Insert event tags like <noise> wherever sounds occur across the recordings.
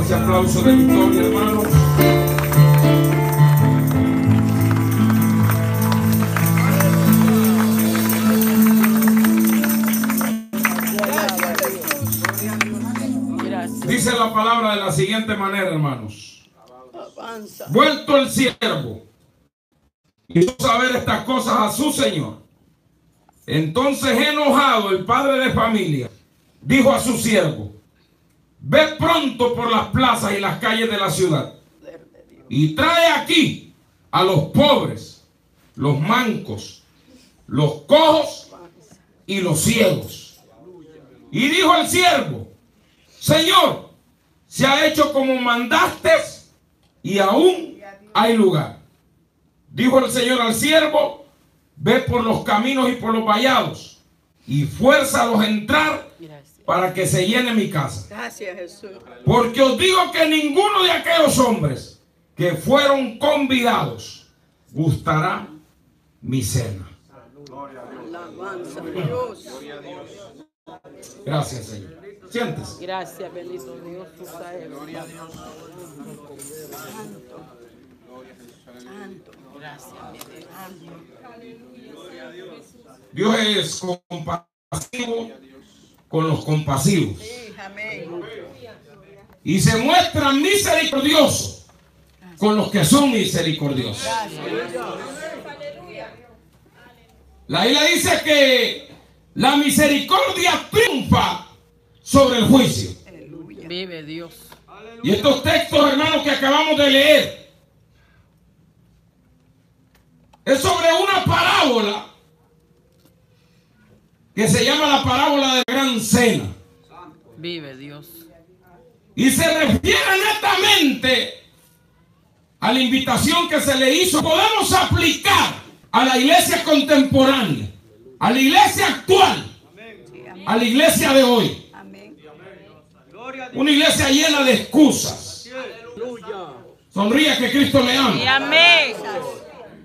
Ese aplauso de victoria, hermanos. Dice la palabra de la siguiente manera, hermanos. Vuelto el siervo y saber estas cosas a su señor. Entonces enojado el padre de familia dijo a su siervo, ve pronto por las plazas y las calles de la ciudad y trae aquí a los pobres, los mancos, los cojos y los ciegos. Y dijo el siervo, Señor, se ha hecho como mandaste y aún hay lugar. Dijo el Señor al siervo, ve por los caminos y por los vallados y fuérzalos a entrar para que se llene mi casa. Gracias, Jesús. Porque os digo que ninguno de aquellos hombres que fueron convidados gustará mi cena. Alabanza a Dios. Gracias, Señor. Siéntese. Gracias, bendito Dios. Tú sabes. Santo. Santo. Gracias, Dios es compasivo con los compasivos. Y se muestra misericordioso con los que son misericordiosos. La Biblia dice que la misericordia triunfa sobre el juicio. Vive Dios. Y estos textos, hermanos, que acabamos de leer, es sobre una parábola que se llama la parábola de gran cena. Vive Dios. Y se refiere netamente a la invitación que se le hizo. Podemos aplicar a la iglesia contemporánea, a la iglesia actual, a la iglesia de hoy. Una iglesia llena de excusas. Sonríe que Cristo le ama.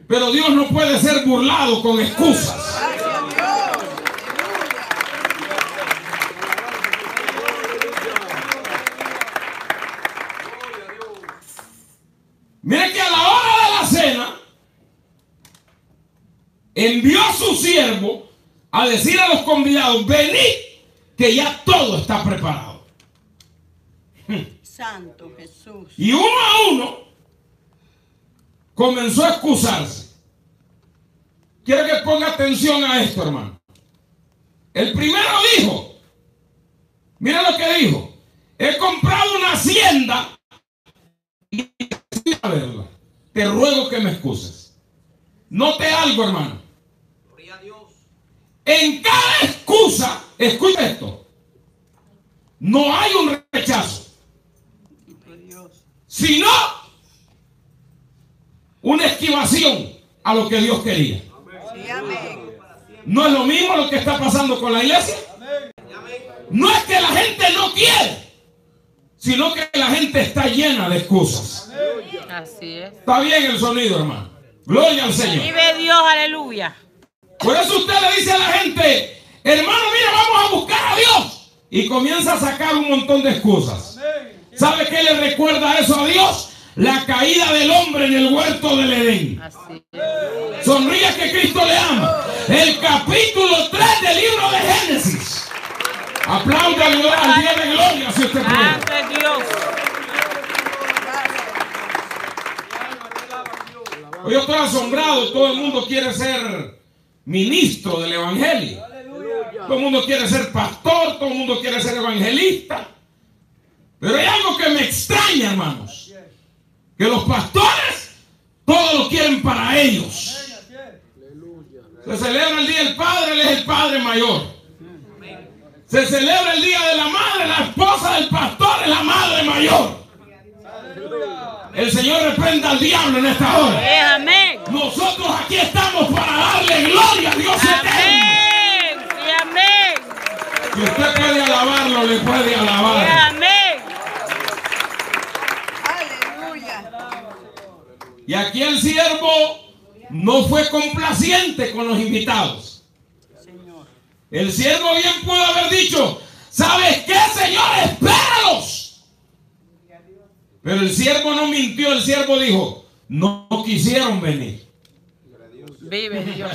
Pero Dios no puede ser burlado con excusas. Mire que a la hora de la cena envió a su siervo a decir a los convidados, venid, que ya todo está preparado. Santo Jesús. Y uno a uno comenzó a excusarse. Quiero que ponga atención a esto, hermano. El primero dijo, mira lo que dijo, he comprado una hacienda y a verla. Te ruego que me excuses. Note algo, hermano. En cada excusa, escucha esto, no hay un rechazo, sino una esquivación a lo que Dios quería. No es lo mismo lo que está pasando con la iglesia. No es que la gente no quiere, sino que la gente está llena de excusas. Así es. Está bien el sonido, hermano. Gloria al Señor. Vive Dios, aleluya. Por eso usted le dice a la gente, hermano, mira, vamos a buscar a Dios. Y comienza a sacar un montón de excusas. ¿Sabe qué le recuerda eso a Dios? La caída del hombre en el huerto del Edén. Sonríe que Cristo le ama. El capítulo 3 del libro de Génesis. Aplauda al Día de Gloria si usted puede. Dios. Hoy yo estoy asombrado. Todo el mundo quiere ser ministro del Evangelio. Todo el mundo quiere ser pastor. Todo el mundo quiere ser evangelista. Pero hay algo que me extraña, hermanos. Que los pastores todos lo quieren para ellos. Se celebra el Día del Padre, él es el Padre mayor. Se celebra el Día de la Madre, la esposa del pastor es la Madre mayor. El Señor reprenda al diablo en esta hora. Nosotros aquí estamos para darle gloria a Dios eterno. Amén. Y amén. Si usted puede alabarlo, le puede Y alabar. amén. Y aquí el siervo no fue complaciente con los invitados. El siervo bien pudo haber dicho, ¿sabes qué, Señor? Espéralos. Pero el siervo no mintió, el siervo dijo, no quisieron venir. Vive Dios.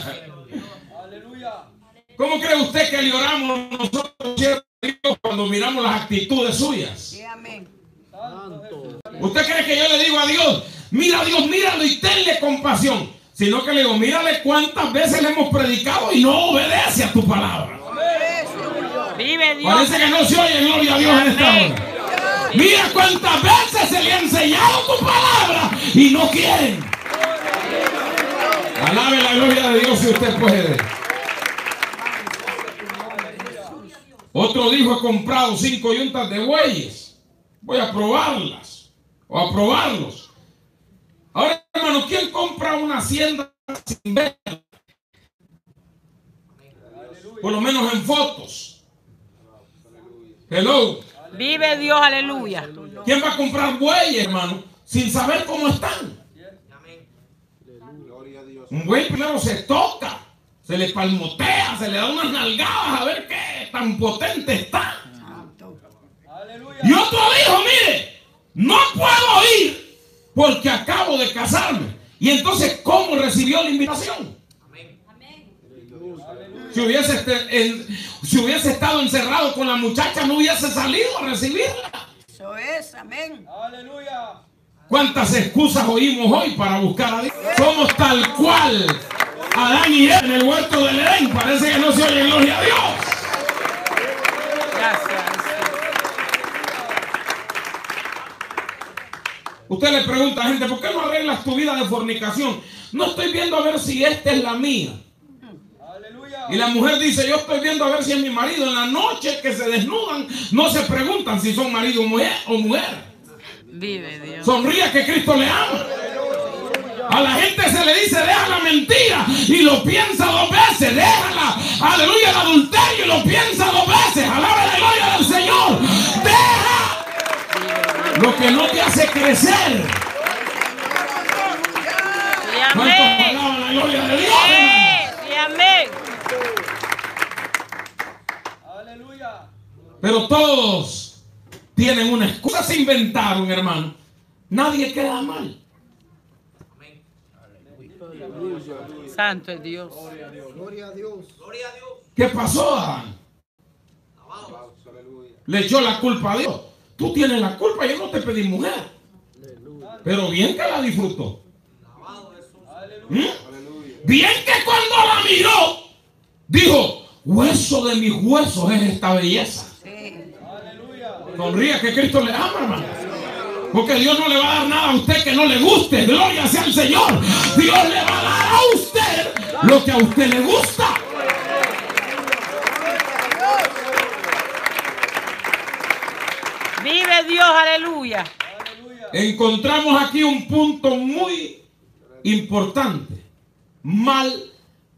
¿Cómo cree usted que le oramos nosotros siervos de Dios cuando miramos las actitudes suyas? Sí, amén. ¿Usted cree que yo le digo a Dios, mira Dios, míralo y tenle compasión? Sino que le digo, mírale cuántas veces le hemos predicado y no obedece a tu palabra. Vive Dios. Parece que no se oye, gloria a Dios en esta hora. Mira cuántas veces se le ha enseñado tu palabra y no quieren. Alabe la gloria de Dios si usted puede. Otro dijo, he comprado cinco yuntas de bueyes. Voy a probarlas o a probarlos. Ahora, hermano, ¿quién compra una hacienda sin ver? Por lo menos en fotos. Hello. Vive Dios, aleluya. ¿Quién va a comprar bueyes, hermano, sin saber cómo están? Un buey primero se toca, se le palmotea, se le da unas nalgadas a ver qué tan potente está. Y otro dijo, mire, no puedo ir porque acabo de casarme. Y entonces, ¿cómo recibió la invitación? Si hubiese, este- en- si hubiese estado encerrado con la muchacha, no hubiese salido a recibirla. Eso es, amén. ¿Cuántas excusas oímos hoy para buscar a Dios? Somos tal cual Adán y Eva en el huerto del Edén. Parece que no se oye gloria a Dios. Gracias. Usted le pregunta a la gente, ¿por qué no arreglas tu vida de fornicación? No estoy viendo a ver si esta es la mía. Y la mujer dice, yo estoy viendo a ver si es mi marido. En la noche que se desnudan, no se preguntan si son marido o mujer. Vive Dios. Sonríe que Cristo le ama. A la gente se le dice, deja la mentira y lo piensa dos veces. Déjala, aleluya, el adulterio y lo piensa dos veces. Alaba la gloria del Señor. Deja lo que no te hace crecer. Sí, ¿Cuántos amén. la gloria de Dios? amén. Pero todos tienen una excusa. Se inventaron, hermano. Nadie queda mal. Santo es Dios. ¿Qué pasó, Adán? Le echó la culpa a Dios. Tú tienes la culpa, yo no te pedí mujer. Pero bien que la disfrutó. ¿Mm? Bien que cuando la miró, dijo, hueso de mis huesos es esta belleza. Sí. Sonríe que Cristo le ama, hermano. Porque Dios no le va a dar nada a usted que no le guste. Gloria sea al Señor. Dios le va a dar a usted lo que a usted le gusta. Vive Dios, aleluya. Encontramos aquí un punto muy importante. Mal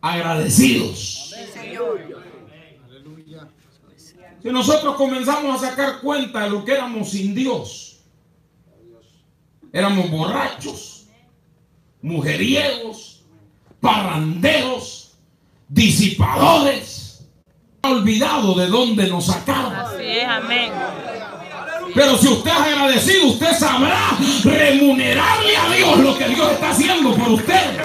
agradecidos. Sí, Señor. Si nosotros comenzamos a sacar cuenta de lo que éramos sin Dios, éramos borrachos, mujeriegos, parranderos, disipadores, olvidado de dónde nos sacaron. Así es, amén. Pero si usted es agradecido, usted sabrá remunerarle a Dios lo que Dios está haciendo por usted.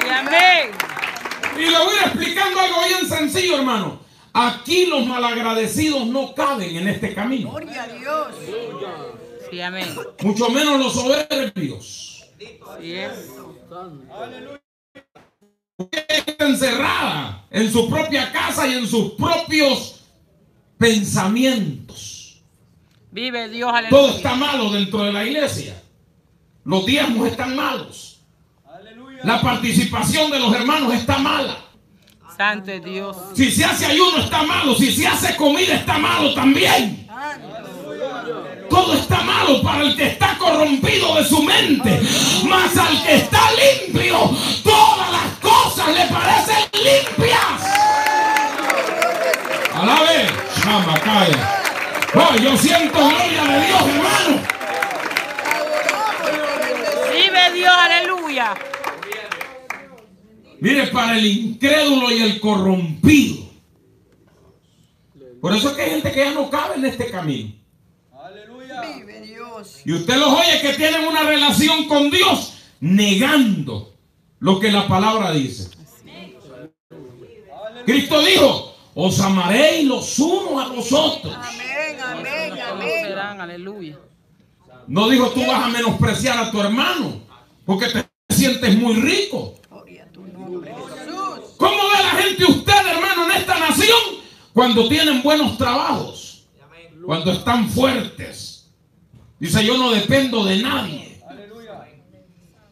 Sí, amén. Y le voy explicando algo bien sencillo, hermano. Aquí los malagradecidos no caben en este camino. Gloria a Dios. Sí, amén. Mucho menos los soberbios. Sí es. Está encerrada en su propia casa y en sus propios pensamientos. Vive Dios, Todo está malo dentro de la iglesia. Los diezmos están malos. La participación de los hermanos está mala. Santo Dios. Si se hace ayuno está malo. Si se hace comida está malo también. Todo está malo para el que está corrompido de su mente. Mas al que está limpio, todas las cosas le parecen limpias. Alabe. Calla. Oh, yo siento gloria de Dios, hermano. Vive Dios, aleluya. Mire, para el incrédulo y el corrompido, Por eso es que hay gente que ya no cabe en este camino. Vive Dios. Y usted los oye que tienen una relación con Dios negando lo que la palabra dice. Cristo dijo, os amaréis los unos a los otros. Amén, amén, amén. aleluya. No dijo tú vas a menospreciar a tu hermano porque te sientes muy rico. Gloria a tu nombre, Jesús. ¿Cómo ve la gente usted, hermano, en esta nación cuando tienen buenos trabajos? Cuando están fuertes. Dice, yo no dependo de nadie.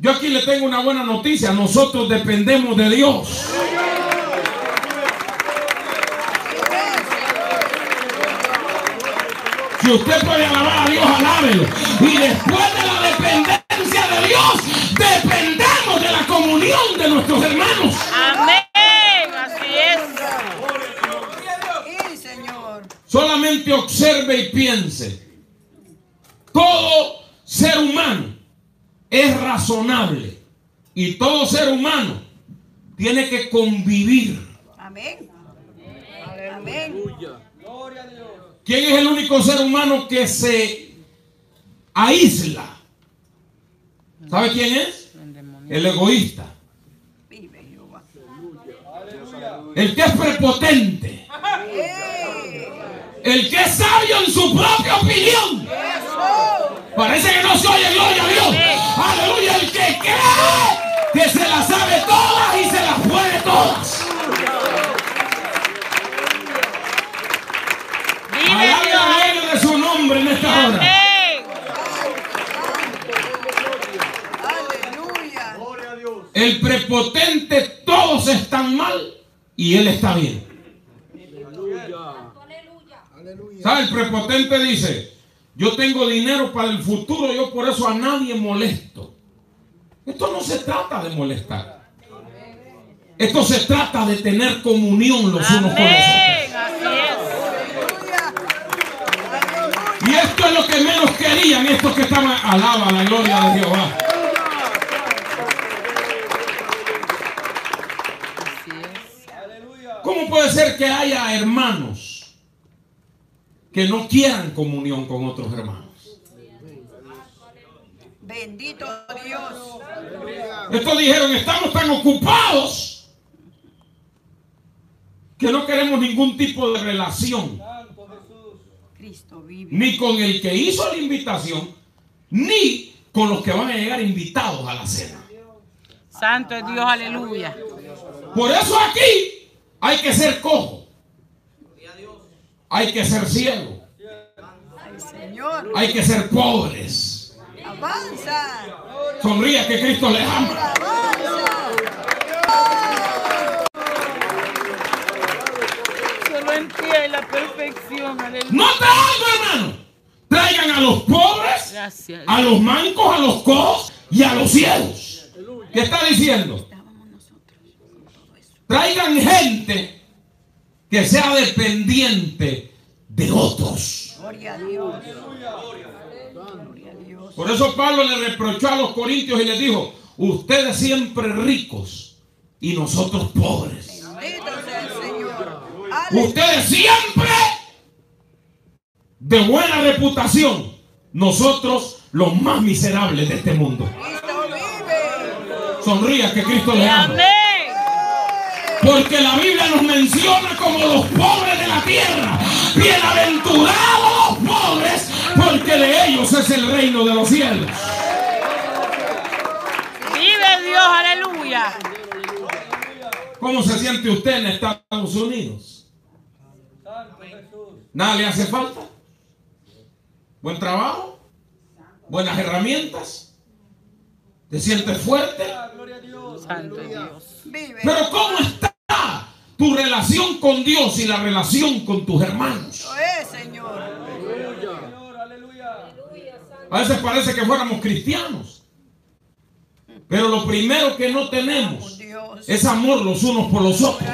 Yo aquí le tengo una buena noticia. Nosotros dependemos de Dios. Si usted puede alabar a Dios, alábelo. Y después de la dependencia de Dios, dependemos de la comunión de nuestros hermanos. Amén. Es. Solamente observe y piense. Todo ser humano es razonable. Y todo ser humano tiene que convivir. Amén. Amén. ¿Quién es el único ser humano que se aísla? ¿Sabe quién es? El egoísta. Vive Jehová. El que es prepotente. El que es sabio en su propia opinión. Parece que no se oye, gloria a Dios. Aleluya. El que cree que se las sabe todas y se las puede todas. La gloria de su nombre en esta hora. El prepotente, todos están mal y él está bien. ¿Sabe? El prepotente dice, yo tengo dinero para el futuro, yo por eso a nadie molesto. Esto no se trata de molestar. Esto se trata de tener comunión los unos con los otros. Y esto es lo que menos querían estos que estaban. Alaba la gloria de Jehová. Puede ser que haya hermanos que no quieran comunión con otros hermanos? Bendito Dios. Estos dijeron, estamos tan ocupados que no queremos ningún tipo de relación, Cristo vive. ni con el que hizo la invitación, ni con los que van a llegar invitados a la cena. Santo es Dios, aleluya. Por eso aquí hay que ser cojo, hay que ser ciego, hay que ser pobres. Avanza. Sonría que Cristo les ama. Avanza. Solo en ti hay la perfección, aleluya. Nota algo, hermano. Traigan a los pobres, a los mancos, a los cojos y a los ciegos. ¿Qué está diciendo? Estábamos nosotros con todo eso. Traigan gente que sea dependiente de otros. Gloria a Dios. Gloria a Dios. Por eso Pablo le reprochó a los corintios y les dijo, ustedes siempre ricos y nosotros pobres. Bendito sea el Señor. Aleluya. Ustedes siempre de buena reputación. Nosotros los más miserables de este mundo. Cristo vive. Sonría que Cristo le ama. Porque la Biblia nos menciona como los pobres de la tierra. Bienaventurados los pobres, porque de ellos es el reino de los cielos. Vive Dios, aleluya. ¿Cómo se siente usted en Estados Unidos? Nada le hace falta. Buen trabajo, buenas herramientas. Te sientes fuerte. Santo Dios. Pero ¿cómo está tu relación con Dios y la relación con tus hermanos? Eso es, Señor. A veces parece que fuéramos cristianos. Pero lo primero que no tenemos es amor los unos por los otros.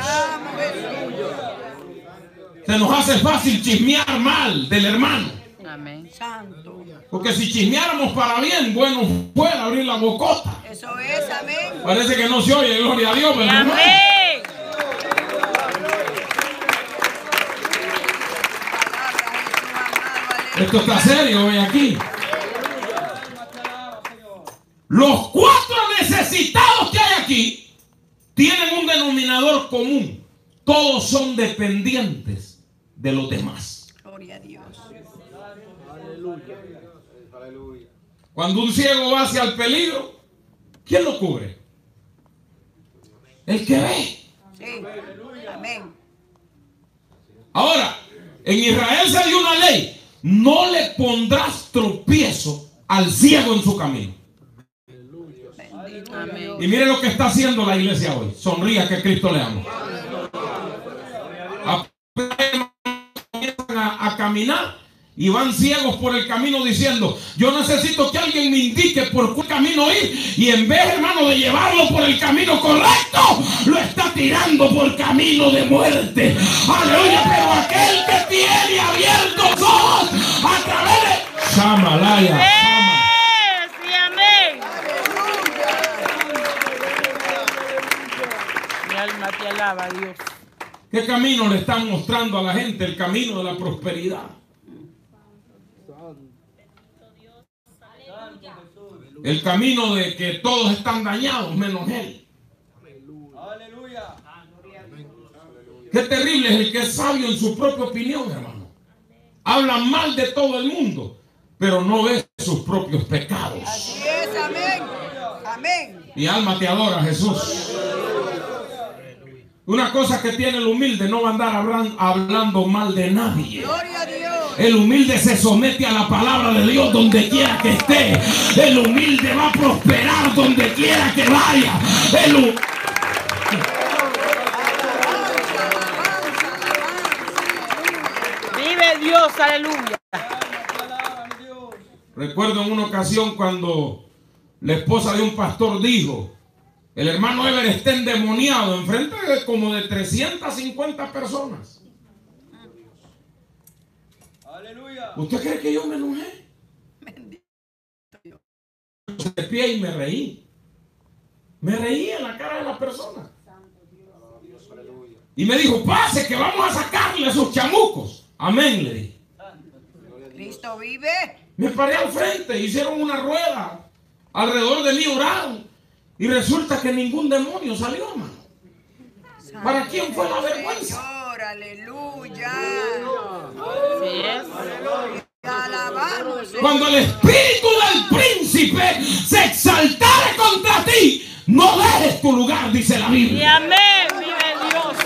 Se nos hace fácil chismear mal del hermano. Amén. Santo. Porque si chismeáramos para bien, bueno, fuera abrir la bocota. Eso es, amén. Parece que no se oye, gloria a Dios, ¿verdad? Amén. Esto está serio hoy aquí. Los cuatro necesitados que hay aquí tienen un denominador común. Todos son dependientes de los demás. Gloria a Dios. Cuando un ciego va hacia el peligro, ¿quién lo cubre? El que ve. Sí. Amén. Ahora, en Israel se dio una ley. No le pondrás tropiezo al ciego en su camino. Amén. Y mire lo que está haciendo la iglesia hoy. Sonría que Cristo le ama. A, a caminar y van ciegos por el camino diciendo, yo necesito que alguien me indique por cuál camino ir. Y en vez, hermano, de llevarlo por el camino correcto, lo está tirando por camino de muerte. Aleluya, pero aquel que tiene abiertos ojos a través de... ¡Eh! Sí, amén. Mi alma te alaba, Dios. ¿Qué camino le están mostrando a la gente? El camino de la prosperidad. El camino de que todos están dañados menos él. Qué terrible es el que es sabio en su propia opinión, hermano. Habla mal de todo el mundo, pero no ve sus propios pecados. Así es, amén. Amén. Mi alma te adora, Jesús. Una cosa que tiene el humilde, no va a andar hablan- hablando mal de nadie. Gloria a Dios. El humilde se somete a la palabra de Dios donde quiera que esté. El humilde va a prosperar donde quiera que vaya. El hu- Vive Dios, aleluya. Recuerdo en una ocasión cuando la esposa de un pastor dijo, el hermano Ever está endemoniado enfrente de como de 350 personas. ¿Usted cree que yo me enojé? De pie y me reí. Me reí en la cara de la persona. Y me dijo, pase que vamos a sacarle a esos chamucos. Amén, le dije. Cristo vive. Me paré al frente, hicieron una rueda. Alrededor de mí oraron. Y resulta que ningún demonio salió, hermano. ¿Para quién fue la vergüenza? Señor, aleluya. Es. Alabamos. Cuando el espíritu del príncipe se exaltare contra ti, no dejes tu lugar, dice la Y Biblia. amén. Vive Dios.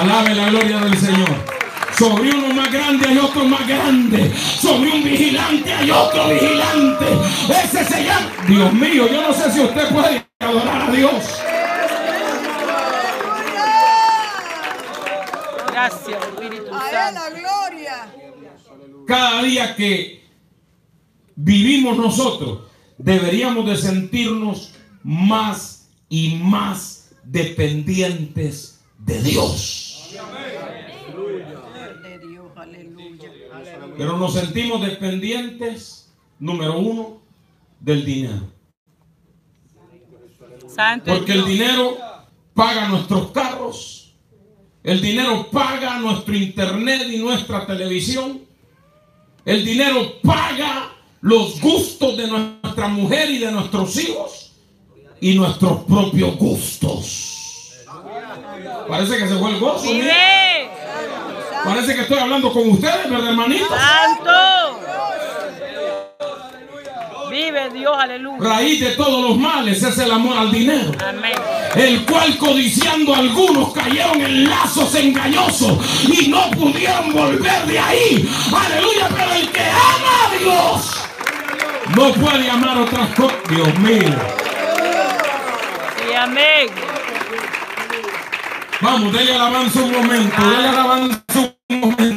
Alabe la gloria del Señor. Sobre uno más grande hay otro más grande. Sobre un vigilante hay otro vigilante. Ese se llama. Dios mío, yo no sé si usted puede adorar a Dios. Gracias, Espíritu A él Santo. la gloria. Cada día que vivimos nosotros, deberíamos de sentirnos más y más dependientes de Dios. De Dios, aleluya. Pero nos sentimos dependientes, número uno, del dinero. Santo Porque el dinero paga nuestros carros, el dinero paga nuestro internet y nuestra televisión, el dinero paga los gustos de nuestra mujer y de nuestros hijos y nuestros propios gustos. Parece que se fue el gozo. Parece que estoy hablando con ustedes, ¿verdad, hermanitos? Santo. Vive Dios, aleluya. Raíz de todos los males es el amor al dinero. Amén. el cual codiciando algunos cayeron en lazos engañosos y no pudieron volver de ahí. Aleluya, pero el que ama a Dios no puede amar otras cosas. Dios mío. Y amén. Vamos, denle alabanza un momento, denle alabanza un momento.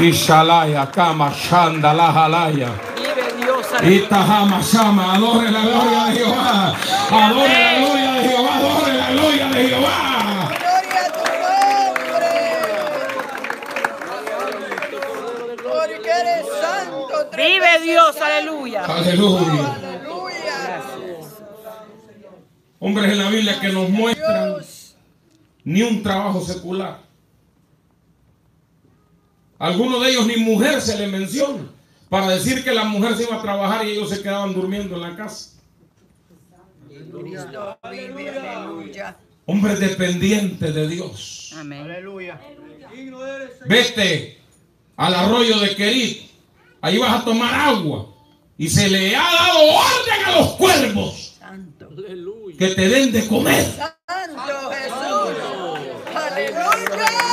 Ishalaya, Kama, Shanda, la Jalaya. Vive Dios, aleluya. Itahama, Shama, adore la gloria de Jehová. Adore la gloria de Jehová, adore la gloria de Jehová. Gloria a tu nombre. Porque eres santo. tres Vive Dios, aleluya. Aleluya. Aleluya. hombres en la Biblia que nos muestran Dios. ni un trabajo secular. Algunos de ellos ni mujer se le menciona para decir que la mujer se iba a trabajar y ellos se quedaban durmiendo en la casa. Cristo vive, aleluya. Hombres dependientes de Dios. Amén. Aleluya. Vete al arroyo de Querit. Ahí vas a tomar agua. Y se le ha dado orden a los cuervos Santo. que te den de comer. Santo Jesús. Aleluya.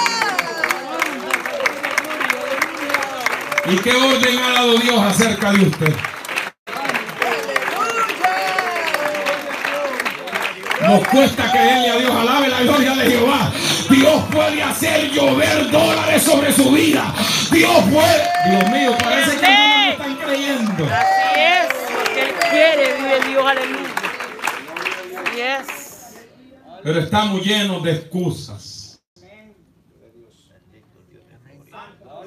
¿Y qué orden ha dado Dios acerca de usted? Nos cuesta creerle a Dios, alabe la gloria de Jehová. Dios puede hacer llover dólares sobre su vida. Dios puede. Dios mío, parece que no están creyendo. Así es. Porque Él quiere, vive Dios, aleluya. Así es. Pero estamos llenos de excusas.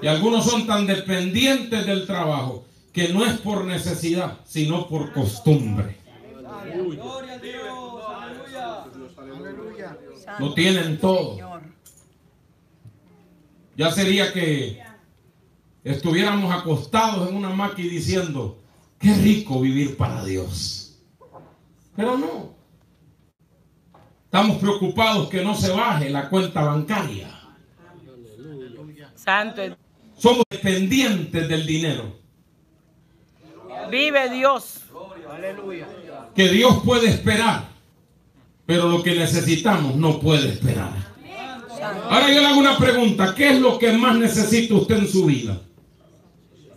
Y algunos son tan dependientes del trabajo que no es por necesidad, sino por costumbre. Lo tienen todo. Ya sería que estuviéramos acostados en una máquina y diciendo, qué rico vivir para Dios. Pero no. Estamos preocupados que no se baje la cuenta bancaria. Santo Somos dependientes del dinero. Vive Dios. Aleluya. Que Dios puede esperar, pero lo que necesitamos no puede esperar. Ahora yo le hago una pregunta. ¿Qué es lo que más necesita usted en su vida?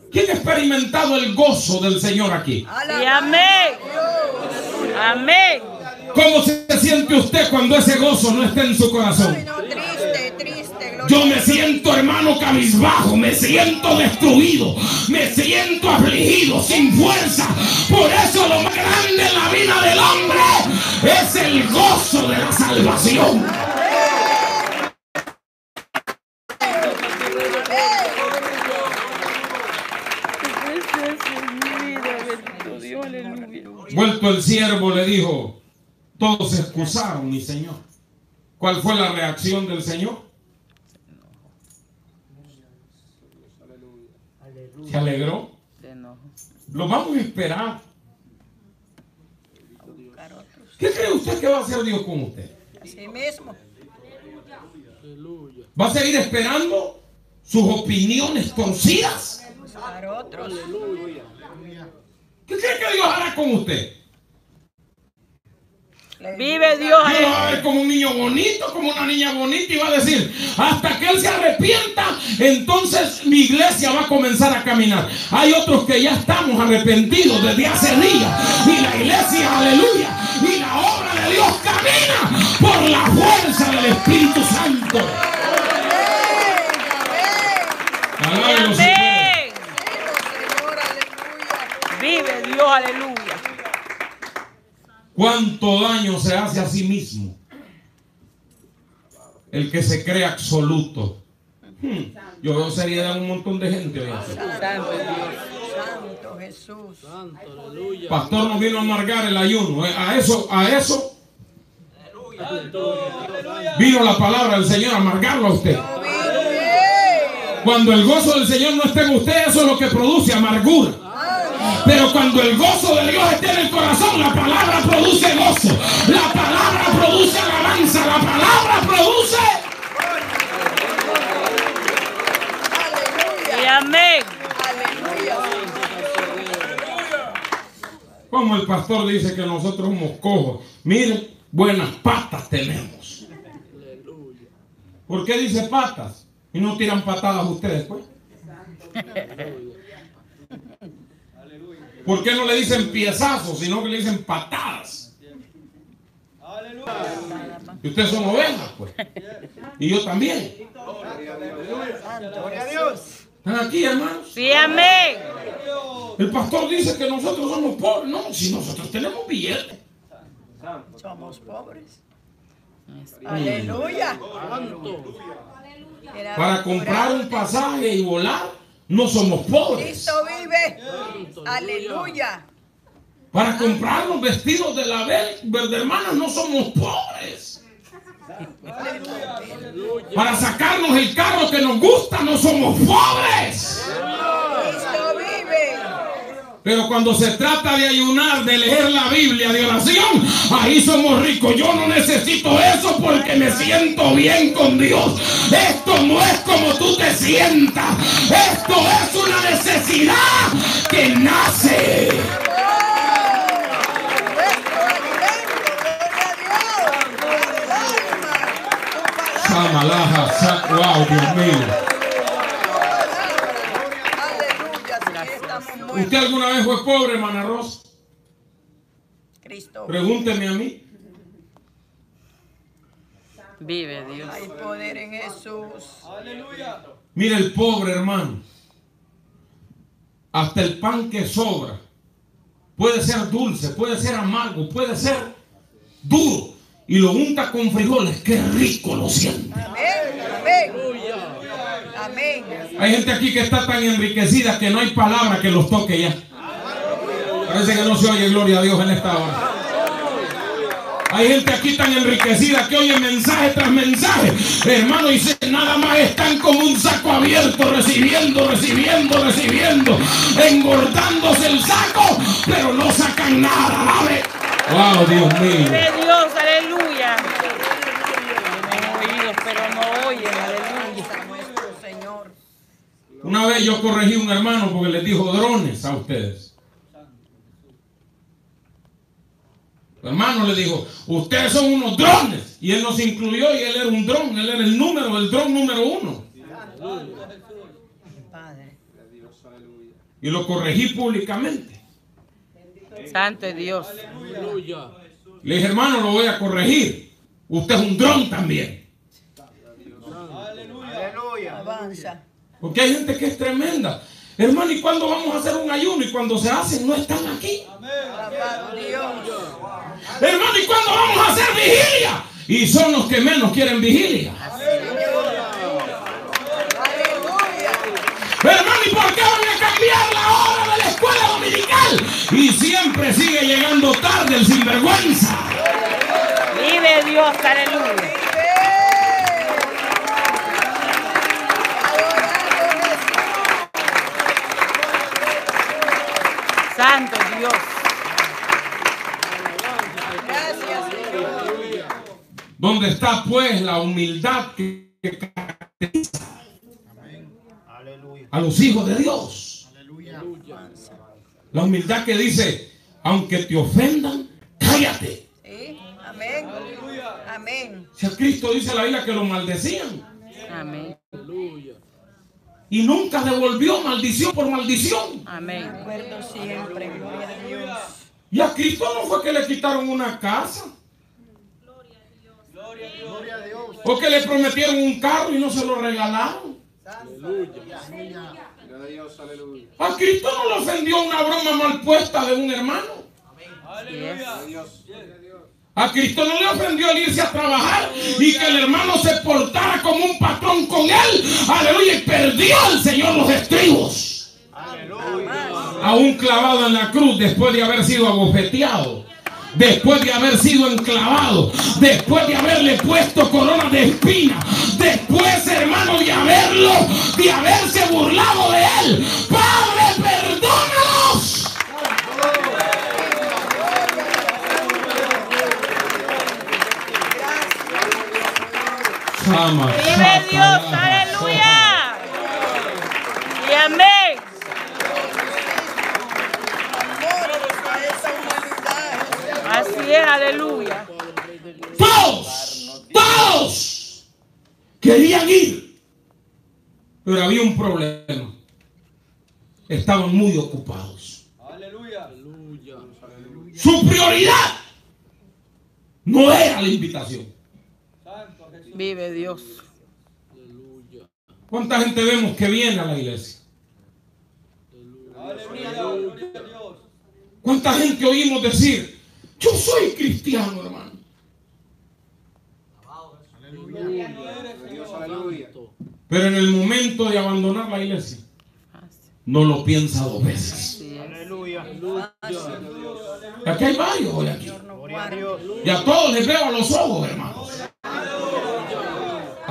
¿Quién ha experimentado el gozo del Señor aquí? Y amén. Amén. ¿Cómo se siente usted cuando ese gozo no está en su corazón? Yo me siento hermano cabizbajo, me siento destruido, me siento afligido, sin fuerza. Por eso lo más grande en la vida del hombre es el gozo de la salvación. Vuelto el siervo le dijo, todos se excusaron, mi señor. ¿Cuál fue la reacción del Señor? Se alegró. Lo vamos a esperar. ¿Qué cree usted que va a hacer Dios con usted? Así mismo. ¿Va a seguir esperando sus opiniones torcidas? Para otros. ¿Qué cree que Dios hará con usted? Vive Dios, Dios lo va a ver como un niño bonito, como una niña bonita y va a decir, hasta que Él se arrepienta, entonces mi iglesia va a comenzar a caminar. Hay otros que ya estamos arrepentidos desde hace días y la iglesia, aleluya, y la obra de Dios camina por la fuerza del Espíritu Santo. Amén. Señor, aleluya. Vive Dios, aleluya. ¿Cuánto daño se hace a sí mismo? El que se cree absoluto. Hmm, Yo veo seriedad en un montón de gente. Santo Jesús. Pastor nos vino a amargar el ayuno. eh, A eso, a eso vino la palabra del Señor a amargarlo a usted. Cuando el gozo del Señor no esté en usted, eso es lo que produce amargura. Pero cuando el gozo de Dios esté en el corazón, la palabra produce gozo. La palabra produce alabanza. La palabra produce. Y Aleluya. amén. Aleluya. Como el pastor dice que nosotros somos cojos. Miren, buenas patas tenemos. ¿Por qué dice patas? Y no tiran patadas ustedes, pues. <laughs> ¿Por qué no le dicen piezazos, sino que le dicen patadas? Y ustedes son ovejas, pues. Y yo también. Gloria a Dios. ¿Están aquí, hermanos? Sí, amén. El pastor dice que nosotros somos pobres. No, si nosotros tenemos billetes. Somos pobres. Aleluya. Para comprar un pasaje y volar, no somos pobres. Cristo vive. Aleluya. Para comprar los vestidos de la verde, hermanas, no somos pobres. Para sacarnos el carro que nos gusta, no somos pobres. Pero cuando se trata de ayunar, de leer la Biblia, de oración, ahí somos ricos. Yo no necesito eso porque me siento bien con Dios. Esto no es como tú te sientas. Esto es una necesidad que nace. Samalaja, wow, Dios mío. Aleluya. Si ¿Usted alguna vez fue pobre, hermana Rosa? Cristo. Pregúnteme a mí. Vive Dios. Hay poder en Jesús. Mire el pobre hermano. Hasta el pan que sobra. Puede ser dulce, puede ser amargo, puede ser duro. Y lo unta con frijoles. Qué rico lo siente. Hay gente aquí que está tan enriquecida que no hay palabra que los toque ya. Parece que no se oye gloria a Dios en esta hora. Hay gente aquí tan enriquecida que oye mensaje tras mensaje. Hermano, y se- nada más están como un saco abierto, recibiendo, recibiendo, recibiendo, engordándose el saco, pero no sacan nada. ¿sabe? Wow, Dios mío. Dios, aleluya. Tienen oídos, pero no oyen, aleluya. Nuestro Señor. Una vez yo corregí a un hermano porque les dijo drones a ustedes. El hermano le dijo, ustedes son unos drones. Y él nos incluyó y él era un dron, él era el número, el dron número uno. Padre. Y lo corregí públicamente. Santo es Dios. Le dije, hermano, lo voy a corregir. Usted es un dron también. Avanza. Porque hay gente que es tremenda. Hermano, ¿y cuándo vamos a hacer un ayuno? Y cuando se hacen, no están aquí. Dios. Hermano, ¿y cuándo vamos a hacer vigilia? Y son los que menos quieren vigilia. Hermano, ¿y por qué van a cambiar la hora de la escuela dominical? Y siempre sigue llegando tarde el sinvergüenza. Vive Dios, aleluya. Santo Dios. Gracias, Señor. ¿Dónde está pues la humildad que caracteriza a los hijos de Dios? La humildad que dice, aunque te ofendan, cállate. Sí. Amén. Amén. Si a Cristo dice la Biblia que lo maldecían Amén. Y nunca devolvió maldición por maldición. Amén. Siempre, gloria a Dios. Y a Cristo no fue que le quitaron una casa. O que le prometieron un carro y no se lo regalaron. A Cristo no le ofendió una broma mal puesta de un hermano. Yes. A Cristo no le ofendió el irse a trabajar y que el hermano se portara como un patrón con él. Aleluya. Y perdió al Señor los estribos. Aún clavado en la cruz después de haber sido abofeteado. Después de haber sido enclavado, después de haberle puesto corona de espina, después, hermano, de haberlo, de haberse burlado de él. Padre, perdónalos. Vive Dios, aleluya. Y amén. Así es, aleluya. Todos, todos querían ir, pero había un problema. Estaban muy ocupados. Su prioridad no era la invitación. Vive Dios. ¿Cuánta gente vemos que viene a la iglesia? ¿Cuánta gente oímos decir, yo soy cristiano, hermano? Pero en el momento de abandonar la iglesia, no lo piensa dos veces. Aquí hay varios hoy aquí. Y a todos les veo a los ojos, hermanos.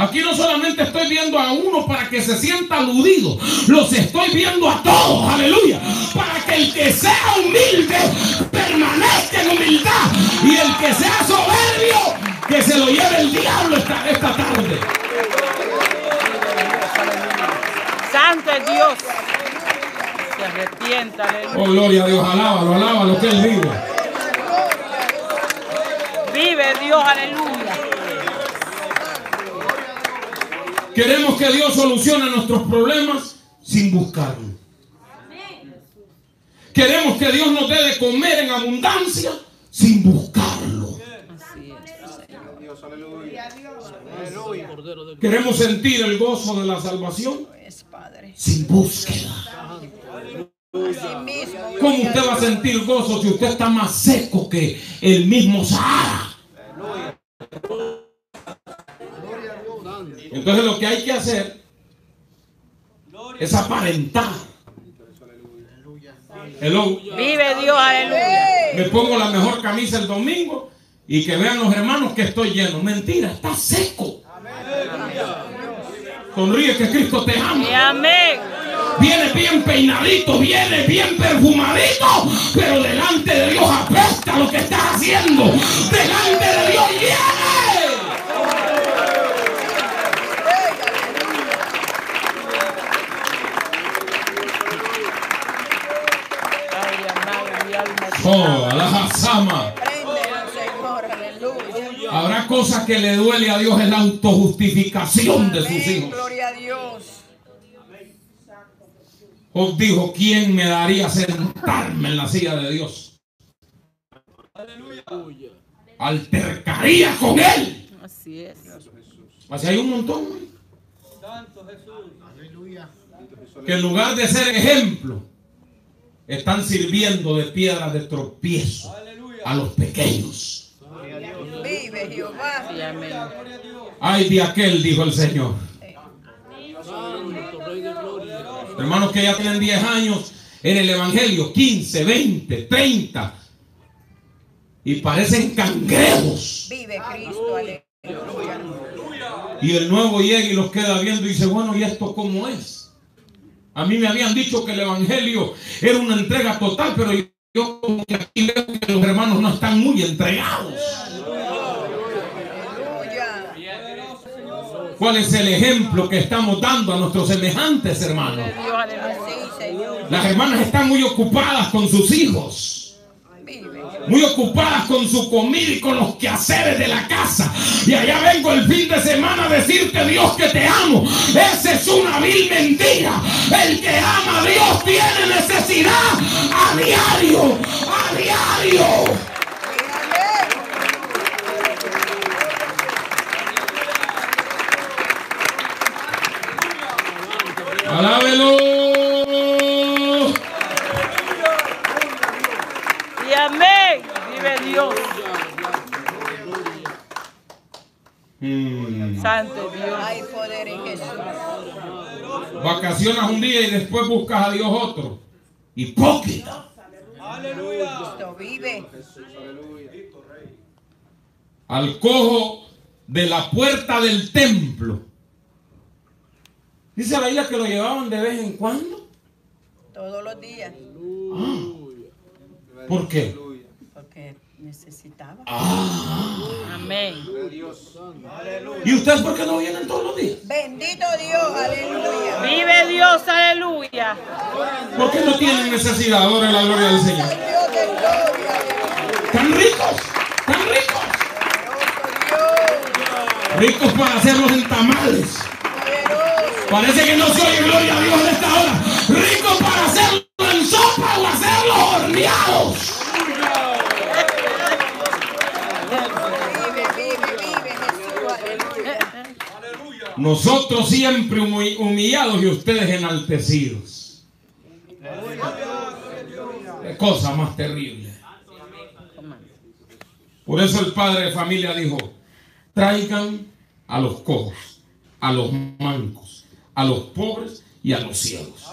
Aquí no solamente estoy viendo a uno para que se sienta aludido, los estoy viendo a todos, aleluya, para que el que sea humilde permanezca en humildad y el que sea soberbio, que se lo lleve el diablo esta, esta tarde. Santo es Dios. Se arrepienta, aleluya. Oh, gloria a Dios, alábalo, alábalo, que Él vive. Vive Dios, aleluya. Queremos que Dios solucione nuestros problemas sin buscarlo. Queremos que Dios nos dé de comer en abundancia sin buscarlo. Queremos sentir el gozo de la salvación sin búsqueda. ¿Cómo usted va a sentir gozo si usted está más seco que el mismo Sahara? Entonces lo que hay que hacer es aparentar. Hello. Vive Dios, aleluya. Me pongo la mejor camisa el domingo y que vean los hermanos que estoy lleno. Mentira, está seco. Sonríe que Cristo te ama. amén. Viene bien peinadito, viene bien perfumadito, pero delante de Dios apesta lo que estás haciendo. Delante de Dios viene. Oh. Aleluya. Habrá cosas que le duele a Dios en la autojustificación de sus hijos. Gloria a Dios. Job dijo, ¿quién me daría sentarme en la silla de Dios? Altercaría con él. Así es. Así hay un montón. Que en lugar de ser ejemplo, están sirviendo de piedra de tropiezo a los pequeños. Vive Jehová. Ay de aquel, dijo el Señor. Hermanos que ya tienen 10 años en el Evangelio, 15, 20, 30. Y parecen cangrejos. Vive Cristo. Aleluya. Y el nuevo llega y los queda viendo y dice, bueno, ¿y esto cómo es? A mí me habían dicho que el Evangelio era una entrega total, pero yo como que aquí veo que los hermanos no están muy entregados. ¿Cuál es el ejemplo que estamos dando a nuestros semejantes hermanos? Las hermanas están muy ocupadas con sus hijos. Muy ocupadas con su comida y con los quehaceres de la casa. Y allá vengo el fin de semana a decirte, Dios, que te amo. Esa es una vil mentira. El que ama a Dios tiene necesidad a diario. A diario. Santo Dios. Hay poder en Jesús. Vacacionas un día y después buscas a Dios otro. Hipócrita. Cristo vive. Al cojo de la puerta del templo. Dice la Biblia que lo llevaban de vez en cuando. Todos los días. ¿Por qué? Necesitaba. Amén. ¿Y ustedes por qué no vienen todos los días? Bendito Dios. Aleluya. Vive Dios, aleluya. ¿Por qué no tienen necesidad? Ahora la gloria del Señor. Tan ricos, tan ricos. Ricos para hacerlos en tamales. Parece que no se oye gloria a Dios en esta hora. Ricos para hacerlo en sopa o hacerlos horneados. Vive, vive, vive Jesús. Aleluya. Nosotros siempre humi- humillados y ustedes enaltecidos. Qué cosa más terrible. Por eso el padre de familia dijo, traigan a los cojos, a los mancos, a los pobres y a los ciegos.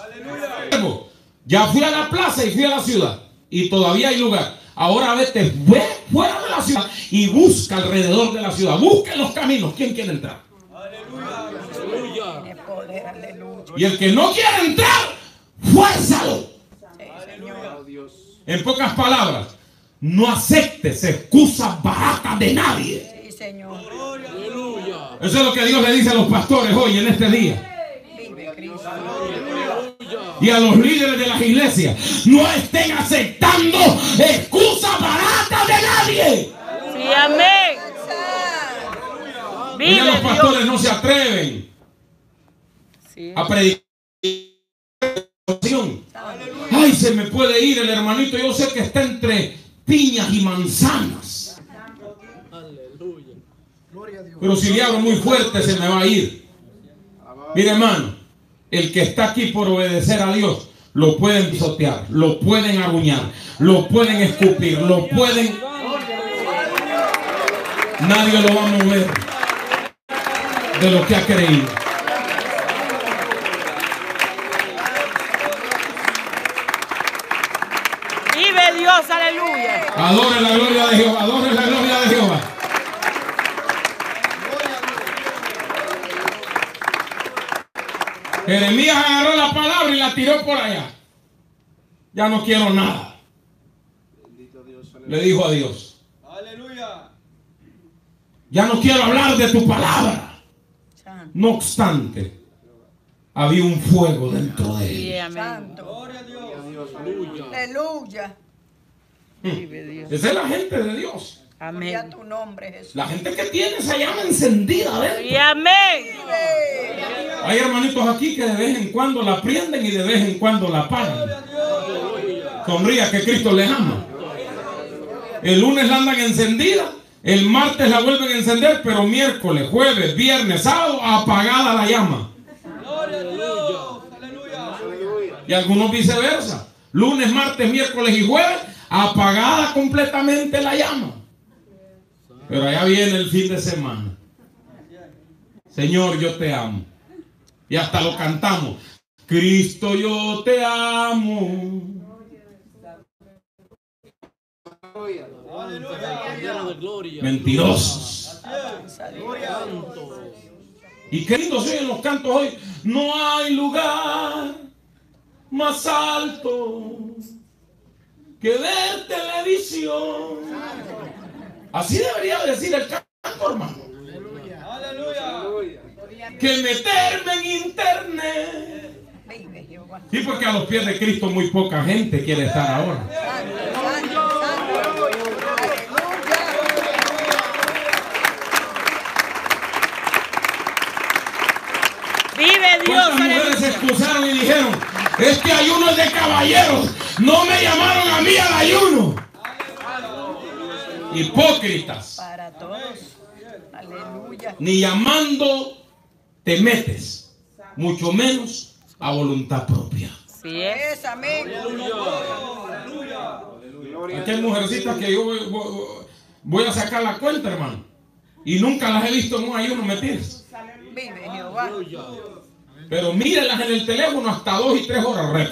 Ya fui a la plaza y fui a la ciudad y todavía hay lugar. Ahora vete ve fuera de la ciudad y busca alrededor de la ciudad. Busca los caminos. ¿Quién quiere entrar? Tiene poder, aleluya. Y el que no quiere entrar, fuérzalo. Señor. En pocas palabras, no aceptes excusas baratas de nadie. Sí, Señor. Eso es lo que Dios le dice a los pastores hoy en este día. Vive Cristo. Y a los líderes de las iglesias. No estén aceptando excusas baratas de nadie. Sí, amén. Vive los Dios. pastores no se atreven A predicar. Ay, se me puede ir el hermanito. Yo sé que está entre piñas y manzanas. Pero si le hablo muy fuerte, se me va a ir. Mire, hermano, el que está aquí por obedecer a Dios, lo pueden pisotear, lo pueden aruñar, lo pueden escupir, lo pueden. Nadie lo va a mover de lo que ha creído. Aleluya. Adore la gloria de Jehová, adore la gloria de Jehová. Jeremías agarró la palabra y la tiró por allá. Ya no quiero nada. Le dijo a Dios. Aleluya. Ya no quiero hablar de tu palabra. No obstante, había un fuego dentro de él. Sí, amén. Santo. Gloria a Dios. Aleluya. Dios. Esa es la gente de Dios. A Amén. tu nombre, Jesús. La gente que tiene esa llama encendida dentro. Sí, amén. Hay hermanitos aquí que de vez en cuando la prenden y de vez en cuando la apagan. Sonría que Cristo les ama. El lunes la andan encendida, el martes la vuelven a encender, pero miércoles, jueves, viernes, sábado, apagada la llama. Gloria a Dios. Aleluya. Y algunos viceversa. Lunes, martes, miércoles y jueves, apagada completamente la llama. Pero allá viene el fin de semana. Señor, yo te amo. Y hasta lo cantamos. Cristo, yo te amo. Mentirosos. Y qué lindo oyen los cantos hoy. No hay lugar más alto que ver televisión. Así debería decir el canto, hermano. Aleluya. Que meterme en internet. Sí, porque a los pies de Cristo muy poca gente quiere estar ahora. Santo, santo, santo. Aleluya. Vive Dios, ¿Cuántas mujeres se excusaron y dijeron, este ayuno es de caballeros, no me llamaron a mí al ayuno? Hipócritas, Para todos. Aleluya. ni llamando te metes, mucho menos a voluntad propia. Sí es. Amén. Aquí hay mujercitas que yo voy a sacar la cuenta, hermano, y nunca las he visto en un ayuno metidas. Vive Jehová. Pero mírenlas en el teléfono hasta dos y tres horas.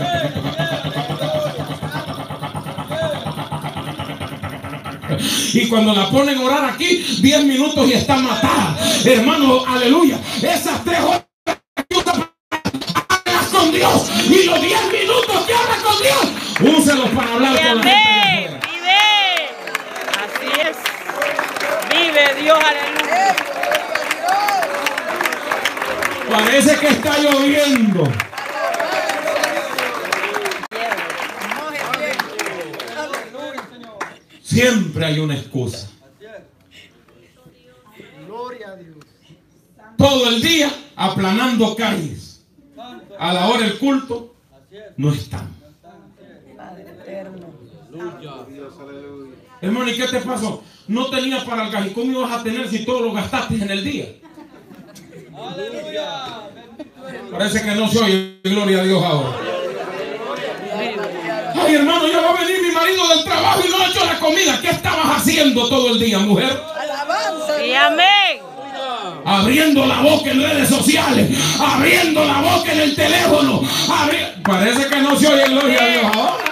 Y cuando la ponen a orar aquí, 10 minutos y está matada. Hermano, aleluya. Esas tres horas Siempre hay una excusa. Todo el día aplanando calles. A la hora del culto no están. Padre eterno. Hermano, ¿y qué te pasó? No tenías para el gas. ¿Y cómo ibas a tener si todo lo gastaste en el día? Aleluya. Parece que no se oye. Gloria a Dios ahora. Ay, hermano, ya va a venir mi marido del trabajo y no ha hecho la comida. ¿Qué estabas haciendo todo el día, mujer? Alabanza. Y amén abriendo la boca en redes sociales, abriendo la boca en el teléfono. Parece que no se oye gloria a Dios ahora.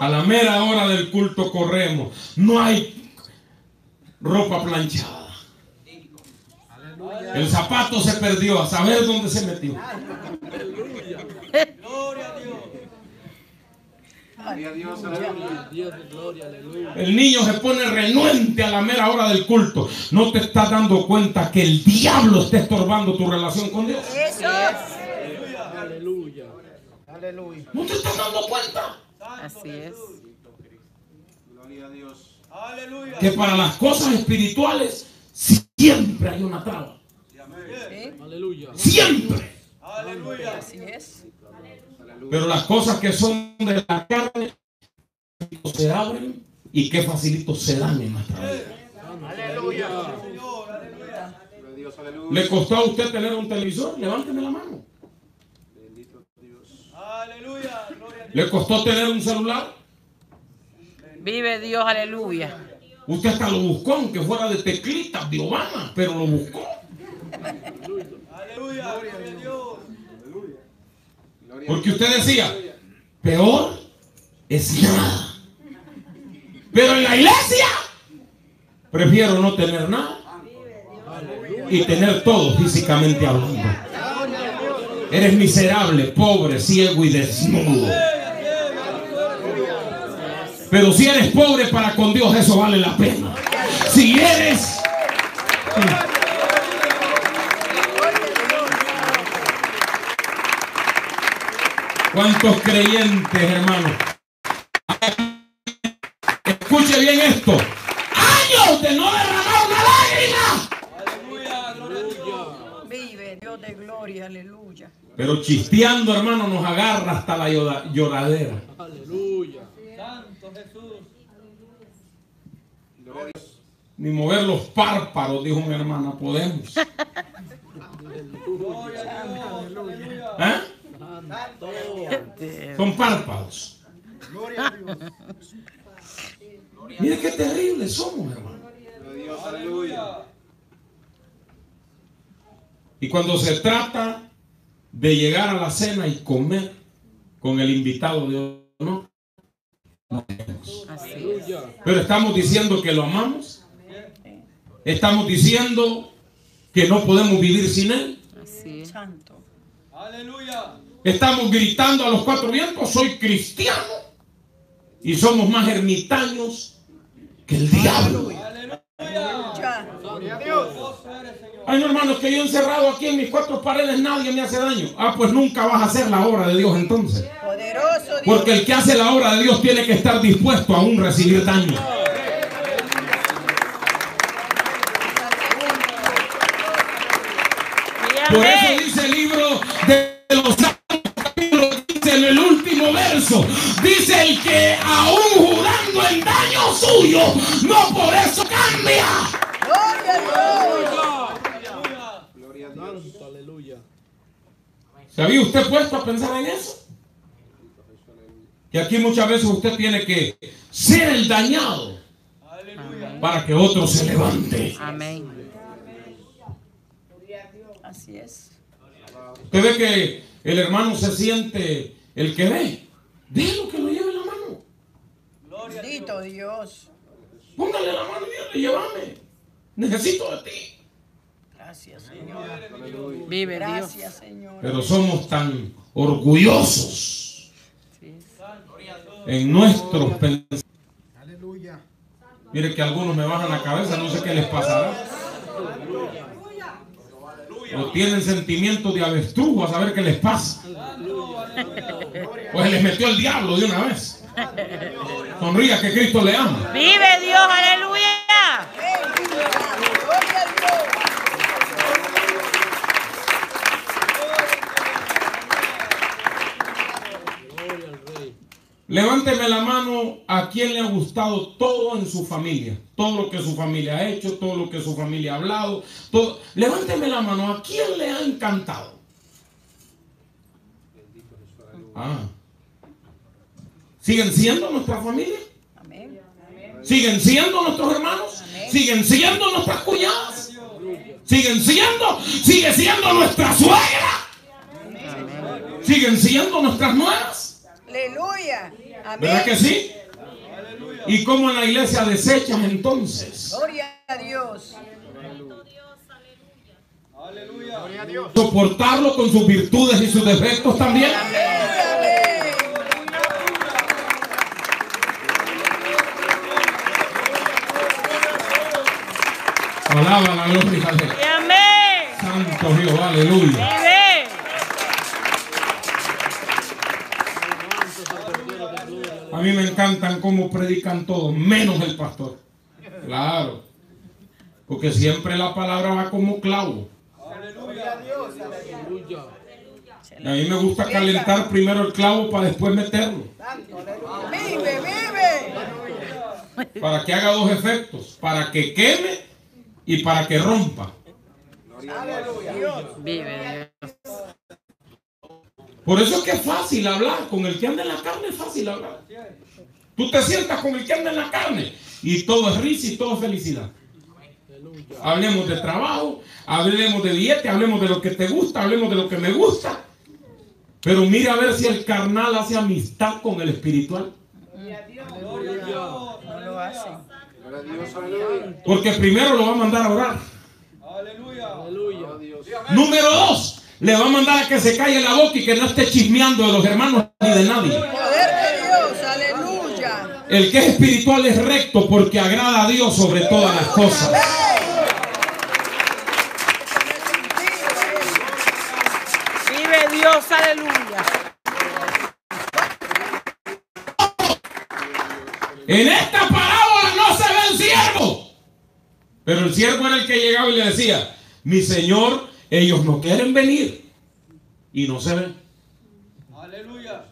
A la mera hora del culto corremos. No hay ropa planchada. El zapato se perdió, a saber dónde se metió. Gloria a Dios. Gloria a Dios, aleluya. Dios de gloria, aleluya. El niño se pone renuente a la mera hora del culto. No te estás dando cuenta que el diablo está estorbando tu relación con Dios. Eso. Aleluya. No te estás dando cuenta Así es. Gloria a Dios. Aleluya. que para las cosas espirituales siempre hay una traba. Aleluya. Siempre. Aleluya. Así es. Pero las cosas que son de la carne se abren y qué facilito se dan en nuestra vida. Aleluya. ¿Le costó a usted tener un televisor? Levánteme la mano. Bendito Dios. Aleluya. Gloria a Dios. ¿Le costó tener un celular? Vive Dios, aleluya. Usted hasta lo buscó, aunque fuera de teclitas de Obama, pero lo buscó. Aleluya. Gloria a Dios. Gloria a Porque usted decía, peor es nada. Pero en la iglesia, prefiero no tener nada y tener todo físicamente hablando. Eres miserable, pobre, ciego y desnudo. Pero si eres pobre para con Dios, eso vale la pena. Si eres... ¿Cuántos creyentes, hermanos? Escuche bien esto. Años de no derramar una lágrima. Aleluya. Gloria. Vive Dios de gloria. Aleluya. Pero chisteando, hermano, nos agarra hasta la llora- lloradera. Aleluya. Santo Jesús. Gloria a Dios. Ni mover los párpados, dijo mi hermana, podemos. <laughs> ¿Eh? Son párpados. Mire qué terribles somos, hermano. Y cuando se trata de llegar a la cena y comer con el invitado de honor, Pero estamos diciendo que lo amamos. Estamos diciendo que no podemos vivir sin él. Estamos gritando a los cuatro vientos, soy cristiano. Y somos más ermitaños que el diablo. Aleluya. Ya. Vos eres, Señor. Ay, no, hermanos, que yo encerrado aquí en mis cuatro paredes nadie me hace daño. Ah, pues nunca vas a hacer la obra de Dios entonces. Poderoso Dios. Porque el que hace la obra de Dios tiene que estar dispuesto a aún recibir daño. Por eso dice el libro de los Salmos, capítulo 15, en el último verso. Dice el que aún jurando el daño suyo, no por eso cambia. Gloria a Dios. Gloria a Dios. Santo, aleluya. ¿Se había usted puesto a pensar en eso? Que aquí muchas veces usted tiene que ser el dañado Aleluya. para que otro se levante. Amén. Así es. Usted ve que el hermano se siente el que ve. Déjelo que lo lleve la mano. Gloria Dios. Bendito Dios. Póngale la mano y llévame. Necesito de ti. Gracias, Señor. Vive Dios. Gracias, Señor. Pero somos tan orgullosos Sí. en nuestros pensamientos. Mire que algunos me bajan la cabeza, no sé qué les pasará. O tienen sentimientos de avestruz, a saber qué les pasa. Pues les metió el diablo de una vez. Sonría que Cristo le ama. Vive Dios, aleluya. Gloria a Dios. Gloria al Rey. Levánteme la mano a quien le ha gustado todo en su familia. Todo lo que su familia ha hecho, todo lo que su familia ha hablado. Todo. Levánteme la mano a quien le ha encantado. Ah. ¿Siguen siendo nuestra familia? ¿Siguen siendo nuestros hermanos? ¿Siguen siendo nuestras cuñadas? ¿Siguen siendo? ¿Sigue siendo nuestra suegra? ¿Siguen siendo nuestras nueras? Aleluya. Amén. ¿Verdad que sí? Y como en la iglesia desechas entonces. Gloria a Dios. Aleluya. Soportarlo con sus virtudes y sus defectos también. Amén. Alaba la gloria de Y amén. Santo Dios, aleluya. A mí me encantan cómo predican todos, menos el pastor. Claro. Porque siempre la palabra va como clavo. Aleluya. Aleluya. Y a mí me gusta calentar primero el clavo para después meterlo. Vive, vive. Para que haga dos efectos. Para que queme y para que rompa. Vive Dios. Por eso es que es fácil hablar. Con el que anda en la carne es fácil hablar. Tú te sientas con el que anda en la carne y todo es risa y todo es felicidad. Hablemos de trabajo, hablemos de billete, hablemos de lo que te gusta, hablemos de lo que me gusta. Pero mira a ver si el carnal hace amistad con el espiritual. Porque primero lo va a mandar a orar. Aleluya. Número dos, le va a mandar a que se calle la boca y que no esté chismeando de los hermanos ni de nadie. Poder de Dios. Aleluya. El que es espiritual es recto porque agrada a Dios sobre todas las cosas. Vive Dios. Aleluya. En esta parábola no se ve el siervo. Pero el siervo era el que llegaba y le decía, mi señor, ellos no quieren venir. Y no se ven. Aleluya.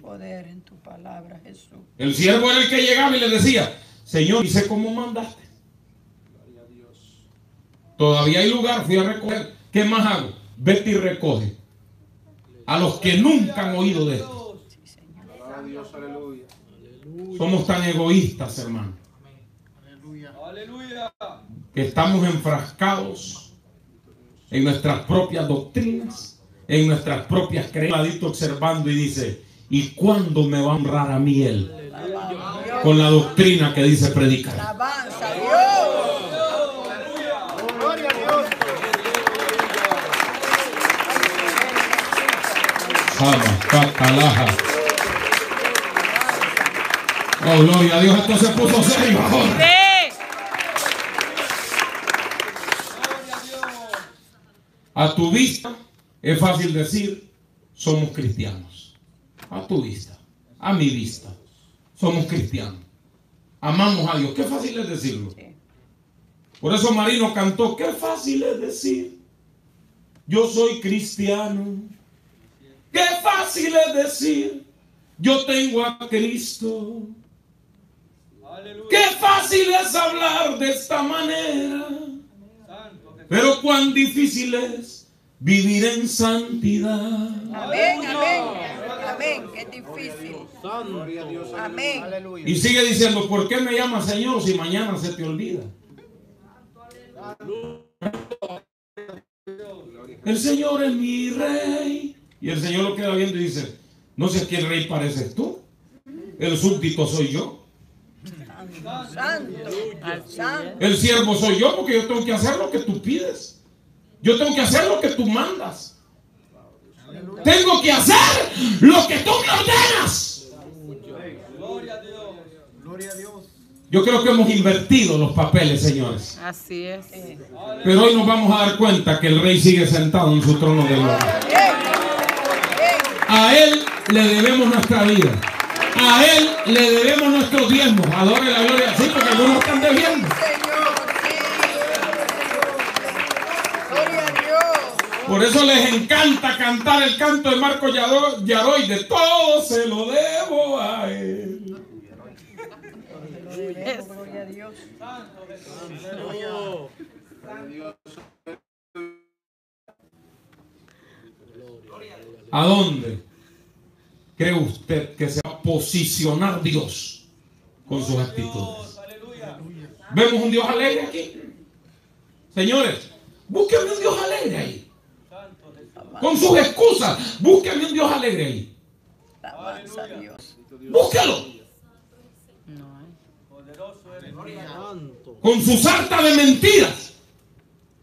Poder en tu palabra, Jesús. El siervo era el que llegaba y le decía, Señor, hice como mandaste. Todavía hay lugar, fui a recoger. ¿Qué más hago? Vete y recoge. A los que nunca han oído de esto. Gloria a Dios. Aleluya. Somos tan egoístas, hermano, Aleluya. que estamos enfrascados en nuestras propias doctrinas, en nuestras propias creencias. Ladito observando y dice, ¿y cuándo me va a honrar a mí él? Con la doctrina que dice predicar. Oh, gloria a Dios, esto se puso serio ahora. Vive. A tu vista es fácil decir, somos cristianos. A tu vista, a mi vista, somos cristianos. Amamos a Dios. Qué fácil es decirlo. Por eso Marino cantó, qué fácil es decir, yo soy cristiano. Qué fácil es decir, yo tengo a Cristo. Aleluya. Qué fácil es hablar de esta manera. Pero cuán difícil es vivir en santidad. Amén, amén. Amén. Qué difícil. Gloria a Dios. Amén. Y sigue diciendo, ¿por qué me llamas Señor si mañana se te olvida? El Señor es mi rey. Y el Señor lo queda viendo y dice, no sé qué rey pareces tú. El súbdito soy yo. El siervo soy yo porque yo tengo que hacer lo que tú pides. Yo tengo que hacer lo que tú mandas. Tengo que hacer lo que tú me ordenas. Gloria a Dios. Yo creo que hemos invertido los papeles, señores. Así es. Pero hoy nos vamos a dar cuenta que el rey sigue sentado en su trono de gloria. A él le debemos nuestra vida. A él le debemos nuestros diezmos. Adore la gloria así porque algunos están debiendo. Señor, sí. Gloria a Dios. Por eso les encanta cantar el canto de Marco Yaro- Yaroy. De todo se lo debo a él. Gloria a Dios. Oh, ¿A dónde cree usted que se va a posicionar Dios con sus actitudes? ¿Vemos un Dios alegre aquí? Señores, búsquenme un Dios alegre ahí. Con sus excusas, búsquenme un Dios alegre ahí. Santo. con su sarta de mentiras.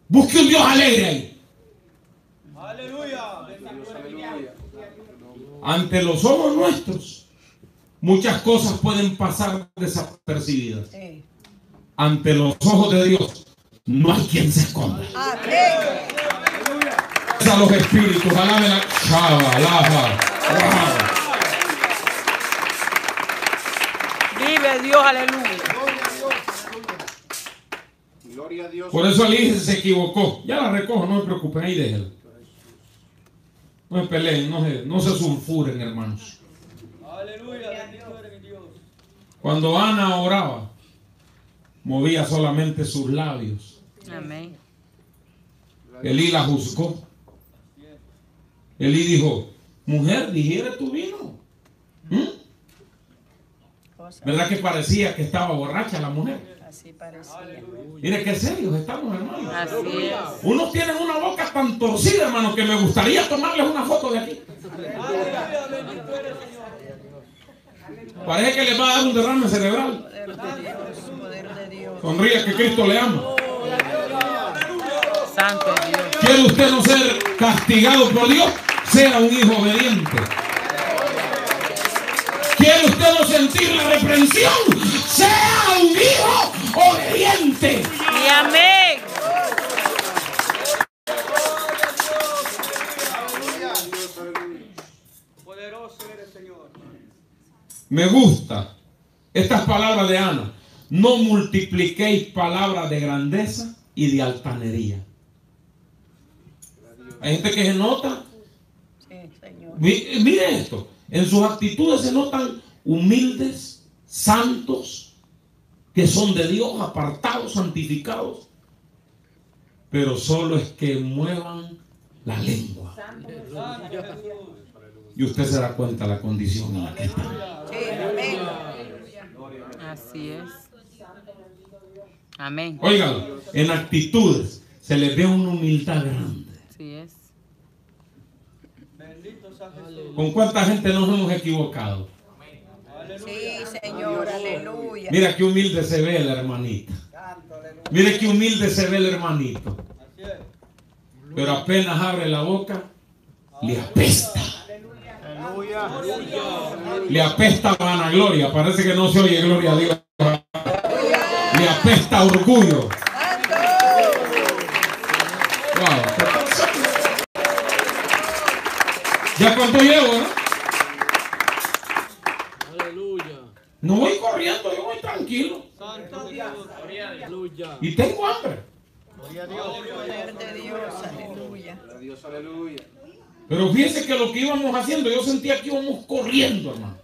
Busque un Dios alegre ahí. Aleluya. Ante los ojos nuestros, muchas cosas pueden pasar desapercibidas. Sí. Ante los ojos de Dios, no hay quien se esconda. Amén. a los espíritus, alaben a Shaba, Lafa, wow. Vive Dios, aleluya. Gloria a Dios. Por eso Elige se equivocó. Ya la recojo, no me preocupen, ahí déjenla. No se peleen, no se, no se sulfuren, hermanos. Aleluya. Dios. Cuando Ana oraba, movía solamente sus labios. Amén. Elí la juzgó. Elí dijo, mujer, digiere tu vino. ¿Mm? ¿Verdad que parecía que estaba borracha la mujer? Así parecía. Mire qué serios estamos, hermanos. Así es. Unos tienen una boca tan torcida, hermano, que me gustaría tomarles una foto de aquí. Parece que les va a dar un derrame cerebral. Sonríe que Cristo le ama. Santo Dios. ¿Quiere usted no ser castigado por Dios? Sea un hijo obediente. ¿Quiere usted no sentir la reprensión? Sea un hijo obediente. Y amén. Poderoso eres Señor. Me gusta estas palabras de Ana. No multipliquéis palabras de grandeza y de altanería. Hay gente que se nota. Sí, Señor. Mi- Mire esto. En sus actitudes se notan humildes, santos, que son de Dios, apartados, santificados. Pero solo es que muevan la lengua. Santo Jesús. Y usted se da cuenta la condición en la que está. Sí, amén. Así es. Amén. Oigan, en actitudes se les ve una humildad grande. Así es. Bendito San Jesús. ¿Con cuánta gente nos hemos equivocado? Sí, Señor, aleluya. Mira qué humilde se ve la hermanita. Mire qué humilde se ve el hermanito. Pero apenas abre la boca, le apesta. Le apesta vanagloria. Parece que no se oye gloria a Dios. Le apesta orgullo. Wow. ¿Ya cuánto llevo? no? Aleluya. No voy corriendo, yo voy tranquilo. Santo. Aleluya. Y tengo hambre. Poder de Dios, aleluya. Gloria a Dios. Aleluya. Pero fíjense que lo que íbamos haciendo, yo sentía que íbamos corriendo, hermano.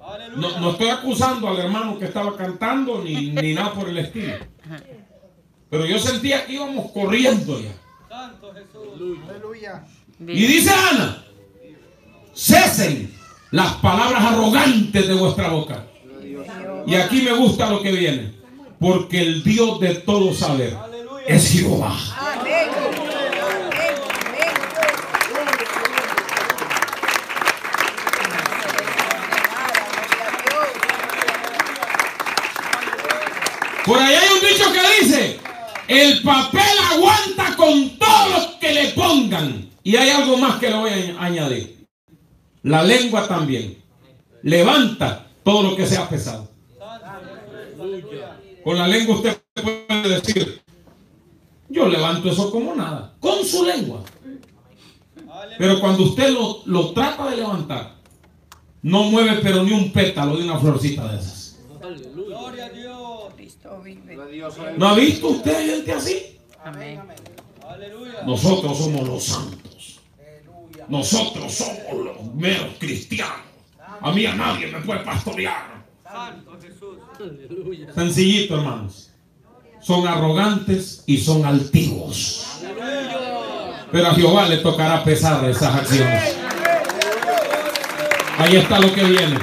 Aleluya. No, no estoy acusando al hermano que estaba cantando ni, ni nada por el estilo. Pero yo sentía que íbamos corriendo ya. Santo Jesús. Y Vive. dice Ana, cesen las palabras arrogantes de vuestra boca. Y aquí me gusta lo que viene. Porque el Dios de todo saber es Jehová. Por ahí hay un dicho que dice, el papel aguanta con todo lo que le pongan. Y hay algo más que le voy a añadir. La lengua también. Levanta todo lo que sea pesado. Con la lengua usted puede decir, yo levanto eso como nada. Con su lengua. Pero cuando usted lo, lo trata de levantar, no mueve pero ni un pétalo de una florcita de esas. Gloria a Dios. ¿No ha visto usted gente así? Amén. Nosotros somos los santos. Nosotros somos los meros cristianos. A mí a nadie me puede pastorear. Santo Jesús. Sencillito, hermanos. Son arrogantes y son altivos. Pero a Jehová le tocará pesar esas acciones. Ahí está lo que viene.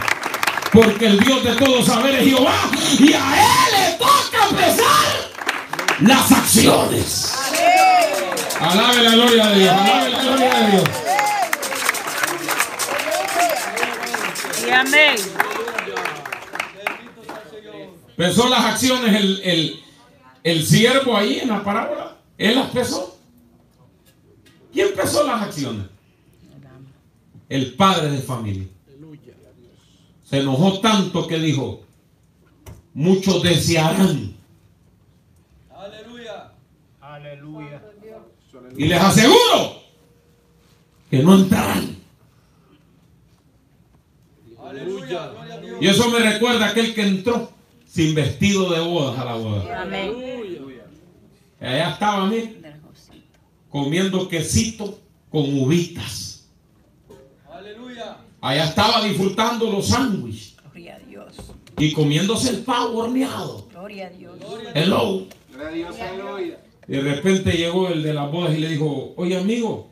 Porque el Dios de todo saber es Jehová. Y a Él le toca pesar las acciones. Alabe la gloria de Dios. Alabe la gloria de Dios. Y amén. Bendito sea el Señor. Pesó las acciones el, el, el siervo ahí en la parábola. Él las pesó. ¿Quién pesó las acciones? El padre de familia. Se enojó tanto que dijo, muchos desearán. Aleluya. Aleluya. Y les aseguro que no entrarán. Aleluya. Gloria a Dios. Y eso me recuerda a aquel que entró sin vestido de bodas a la boda. Amén. Aleluya. Y allá estaba, mire, comiendo quesito con uvitas. Aleluya. Allá estaba disfrutando los sándwiches Gloria a Dios. y comiéndose el pavo horneado. Gloria a Dios. Hello. De repente llegó el de las bodas y le dijo, oye amigo,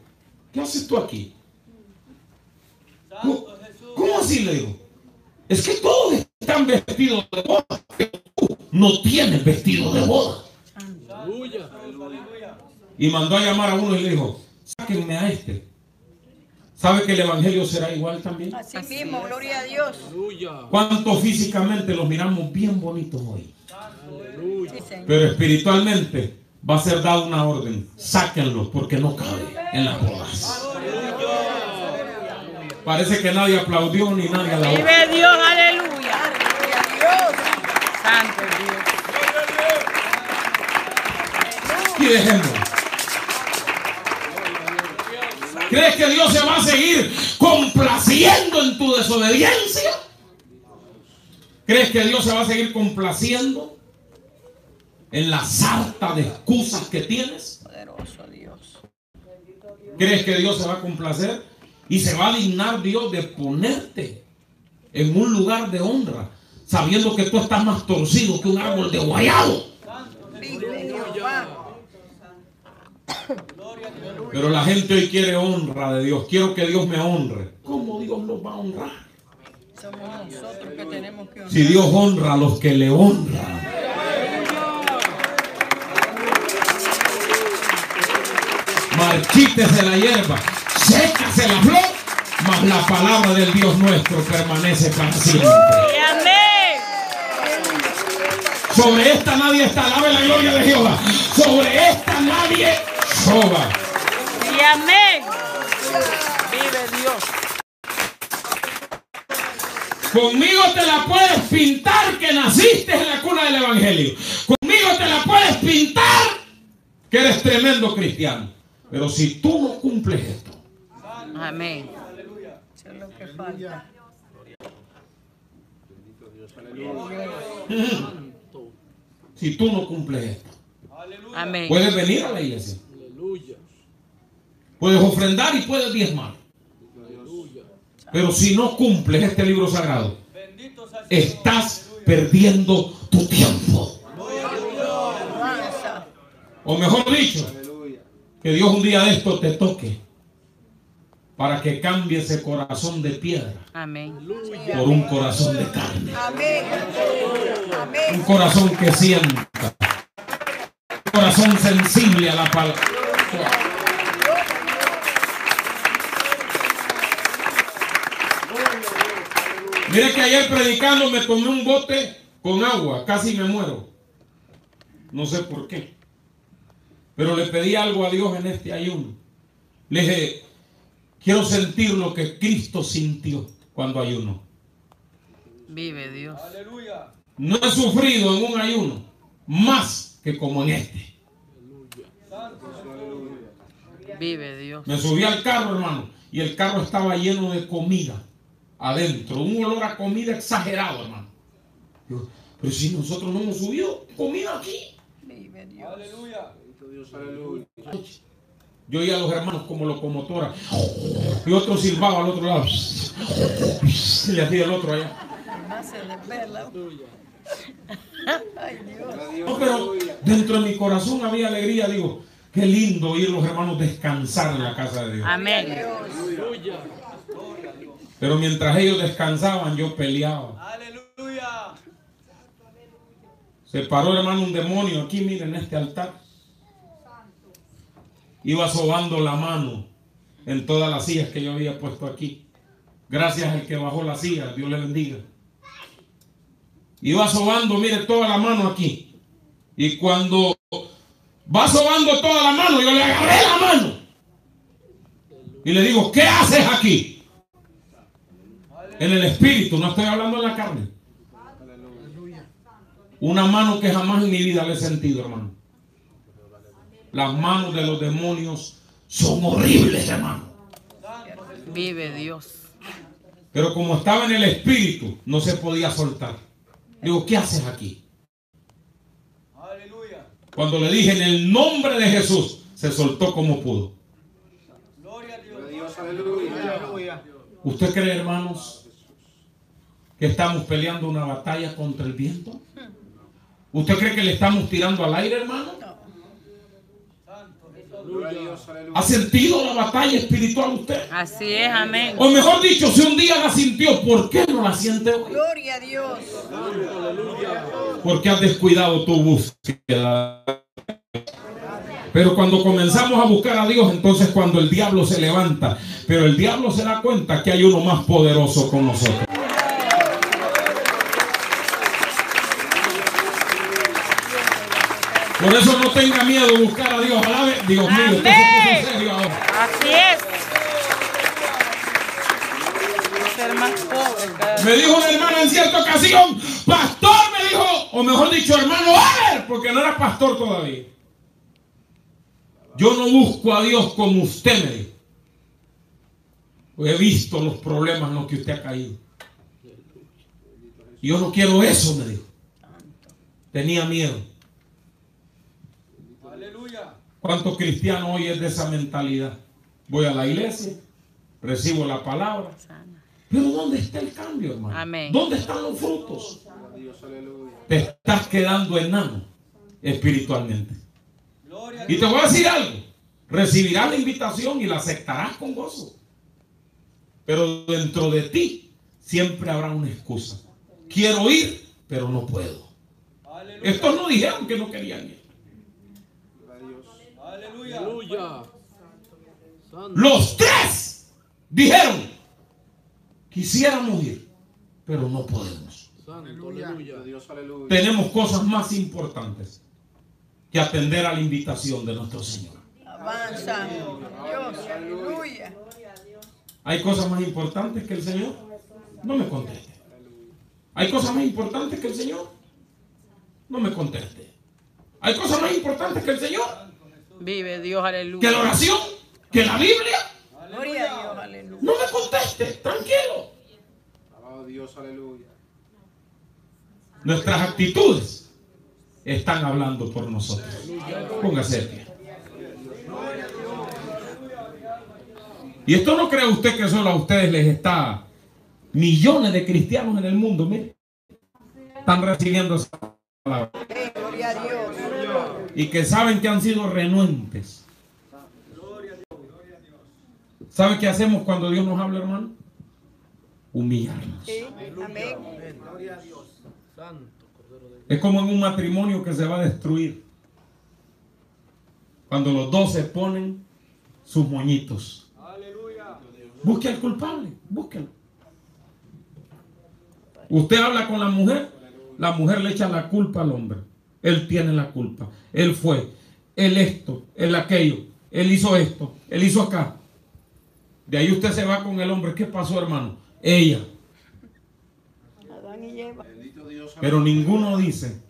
¿qué haces tú aquí? ¿Cómo, cómo así le digo? Es que todos están vestidos de boda, pero tú no tienes vestido de boda. Y mandó a llamar a uno y le dijo, sáquenme a este. ¿Sabe que el evangelio será igual también? Así mismo, gloria a Dios. Aleluya. ¿Cuánto físicamente los miramos bien bonitos hoy? Pero espiritualmente va a ser dada una orden. Sáquenlo porque no cabe en las bodas. Parece que nadie aplaudió ni nadie alabó. Vive Dios, aleluya. Gloria a Dios. Santo Dios. Y dejémoslo. ¿Crees que Dios se va a seguir complaciendo en tu desobediencia? ¿Crees que Dios se va a seguir complaciendo en la sarta de excusas que tienes? Poderoso Dios. ¿Crees que Dios se va a complacer? Y se va a dignar Dios de ponerte en un lugar de honra, sabiendo que tú estás más torcido que un árbol de guayado. Pero la gente hoy quiere honra de Dios. Quiero que Dios me honre. ¿Cómo Dios nos va a honrar? Somos nosotros que tenemos que honrar. Si Dios honra a los que le honran. Marchítese la hierba, sécase la flor, mas la palabra del Dios nuestro permanece para siempre. Sobre esta nadie está, alabe la gloria de Jehová. Sobre esta nadie soba. Y amén. Vive Dios. Conmigo te la puedes pintar que naciste en la cuna del Evangelio. Conmigo te la puedes pintar que eres tremendo cristiano. Pero si tú no cumples esto, Amén. Eso es lo que falta. si tú no cumples esto. Amén. puedes venir a la iglesia, Aleluya. puedes ofrendar y puedes diezmar. Aleluya. Pero si no cumples este libro sagrado, Bendito estás perdiendo tu tiempo. O mejor dicho, que Dios un día de esto te toque para que cambie ese corazón de piedra Amén. por un corazón de carne. Amén. Un corazón que sienta. Un corazón sensible a la palabra. Mire que ayer predicando me tomé un bote con agua, casi me muero. No sé por qué. Pero le pedí algo a Dios en este ayuno. Le dije, quiero sentir lo que Cristo sintió cuando ayunó. Vive Dios. Aleluya. No he sufrido en un ayuno más que como en este. Vive Dios. Me subí al carro, hermano, y el carro estaba lleno de comida adentro, un olor a comida exagerado, hermano. Yo, pero si nosotros no hemos subido comida aquí. Vive Dios. Aleluya. Yo oía a los hermanos como locomotora y otro silbaba al otro lado. Y le hacía el otro allá. No, pero dentro de mi corazón había alegría, digo, qué lindo oír los hermanos descansar en la casa de Dios. Amén. Pero mientras ellos descansaban, yo peleaba. Aleluya. Se paró, hermano, un demonio aquí, miren, en este altar. Iba sobando la mano en todas las sillas que yo había puesto aquí. Gracias al que bajó la silla, Dios le bendiga. Va sobando, mire, toda la mano aquí. Y cuando va sobando toda la mano, yo le agarré la mano. Y le digo, ¿qué haces aquí? En el espíritu, no estoy hablando en la carne. Una mano que jamás en mi vida le he sentido, hermano. Las manos de los demonios son horribles, hermano. Vive Dios. Pero como estaba en el espíritu, no se podía soltar. Digo, ¿qué haces aquí? Aleluya. Cuando le dije en el nombre de Jesús, se soltó como pudo. Gloria a Dios. Dios, aleluya. ¿Usted cree, hermanos, que estamos peleando una batalla contra el viento? ¿Usted cree que le estamos tirando al aire, hermano? Gloria a Dios, aleluya. ¿Ha sentido la batalla espiritual usted? Así es, amén. O mejor dicho, si un día la sintió, ¿por qué no la siente hoy? Gloria a Dios. Porque has descuidado tu búsqueda. Pero cuando comenzamos a buscar a Dios, entonces cuando el diablo se levanta, pero el diablo se da cuenta que hay uno más poderoso con nosotros. Por eso no tenga miedo de buscar a Dios. Dios mío, serio ahora. Así es. Ser más pobre cada Me dijo una hermana en cierta ocasión, pastor, me dijo, o mejor dicho, hermano, a ver, porque no era pastor todavía. Yo no busco a Dios como usted me dijo. He visto los problemas en los que usted ha caído. Y yo no quiero eso, me dijo. Tenía miedo. ¿Cuántos cristianos hoy es de esa mentalidad? Voy a la iglesia, recibo la palabra. Pero ¿dónde está el cambio, hermano? Amén. ¿Dónde están los frutos? Te estás quedando enano espiritualmente. Y te voy a decir algo. Recibirás la invitación y la aceptarás con gozo. Pero dentro de ti siempre habrá una excusa. Quiero ir, pero no puedo. Aleluya. Estos no dijeron que no querían ir. Aleluya. Los tres dijeron, quisiéramos ir, pero no podemos. Santo. Aleluya. Tenemos cosas más importantes que atender a la invitación de nuestro Señor. Avanza. Dios, aleluya. ¿Hay cosas más importantes que el Señor? No me conteste. ¿Hay cosas más importantes que el Señor? No me conteste. ¿Hay cosas más importantes que el Señor? Vive Dios, ¿Que aleluya. la oración? ¿Que la Biblia? Gloria a Dios, aleluya. No me conteste. Tranquilo. Alabado Dios, aleluya. Nuestras actitudes están hablando por nosotros. Póngase pie. Y esto no cree usted que solo a ustedes les está millones de cristianos en el mundo, mire. Están recibiendo esa palabra. Gloria a Dios. Y que saben que han sido renuentes. ¿Sabe qué hacemos cuando Dios nos habla, hermano? Humillarnos. Sí, amén. Santo. Cordero de Es como en un matrimonio que se va a destruir. Cuando los dos se ponen sus moñitos. Aleluya. Busque al culpable, búsquelo. Usted habla con la mujer, la mujer le echa la culpa al hombre. Él tiene la culpa. Él fue, él esto, él aquello, él hizo esto, él hizo acá. De ahí usted se va con el hombre. ¿Qué pasó, hermano? Ella. Adán y Eva. Bendito Dios, Pero ninguno dice,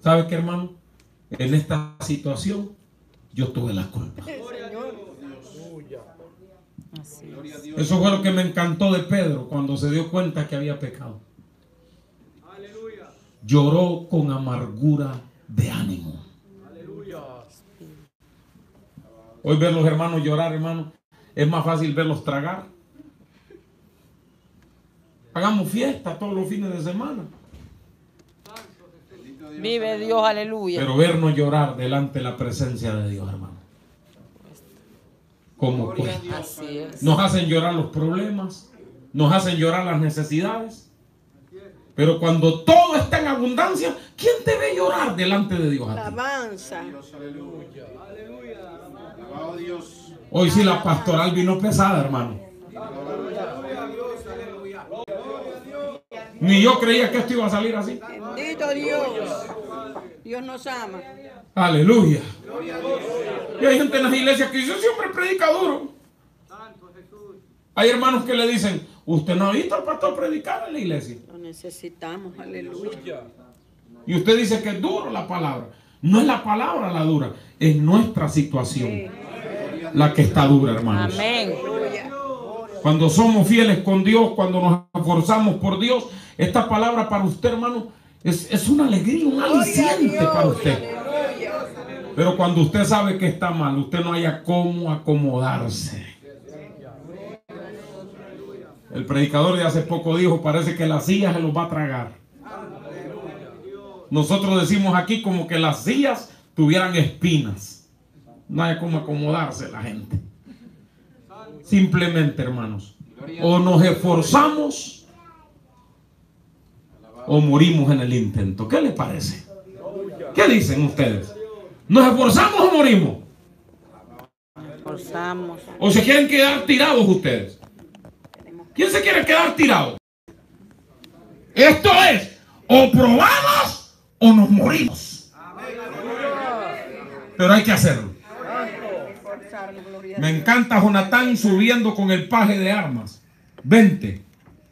¿sabe qué, hermano? En esta situación yo tuve la culpa. Eso fue lo que me encantó de Pedro cuando se dio cuenta que había pecado. Lloró con amargura de ánimo. Aleluya. Hoy ver los hermanos llorar, hermano, es más fácil verlos tragar. Hagamos fiesta todos los fines de semana. Vive Dios, aleluya. Pero vernos llorar delante de la presencia de Dios, hermano. Como Gloria a cuesta. Dios. Así es. Nos hacen llorar los problemas, nos hacen llorar las necesidades. Pero cuando todo está en abundancia, ¿quién debe llorar delante de Dios? Alabanza. Dios, aleluya. Alabado Dios. Hoy sí la pastoral vino pesada, hermano. Ni yo creía que esto iba a salir así. Bendito Dios. Dios nos ama. Aleluya. Y hay gente en las iglesias que dice, siempre predica duro. Hay hermanos que le dicen, usted no ha visto al pastor predicar en la iglesia. Necesitamos. Aleluya. Y usted dice que es duro la palabra. No es la palabra la dura, es nuestra situación la que está dura, hermanos. Amén. Cuando somos fieles con Dios, cuando nos esforzamos por Dios, esta palabra para usted, hermano, es, es una alegría, un aliciente para usted. Pero cuando usted sabe que está mal, usted no haya cómo acomodarse. El predicador de hace poco dijo, parece que la silla se los va a tragar. Nosotros decimos aquí como que las sillas tuvieran espinas. No hay cómo acomodarse la gente. Simplemente, hermanos, o nos esforzamos o morimos en el intento. ¿Qué les parece? ¿Qué dicen ustedes? ¿Nos esforzamos o morimos? ¿O se quieren quedar tirados ustedes? ¿Quién se quiere quedar tirado? Esto es, o probamos o nos morimos. Pero hay que hacerlo. Me encanta Jonatán subiendo con el paje de armas. Vente.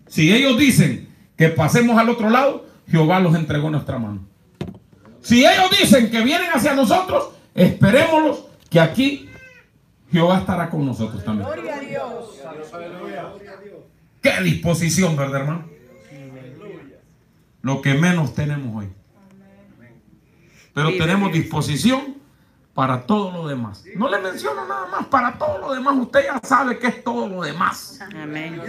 Si ellos dicen que pasemos al otro lado, Jehová los entregó en nuestra mano. Si ellos dicen que vienen hacia nosotros, esperémoslos que aquí Jehová estará con nosotros también. Gloria a Dios. Qué disposición, ¿verdad, hermano? Lo que menos tenemos hoy. Pero tenemos disposición para todo lo demás. No le menciono nada más, para todo lo demás. Usted ya sabe que es todo lo demás. Amén.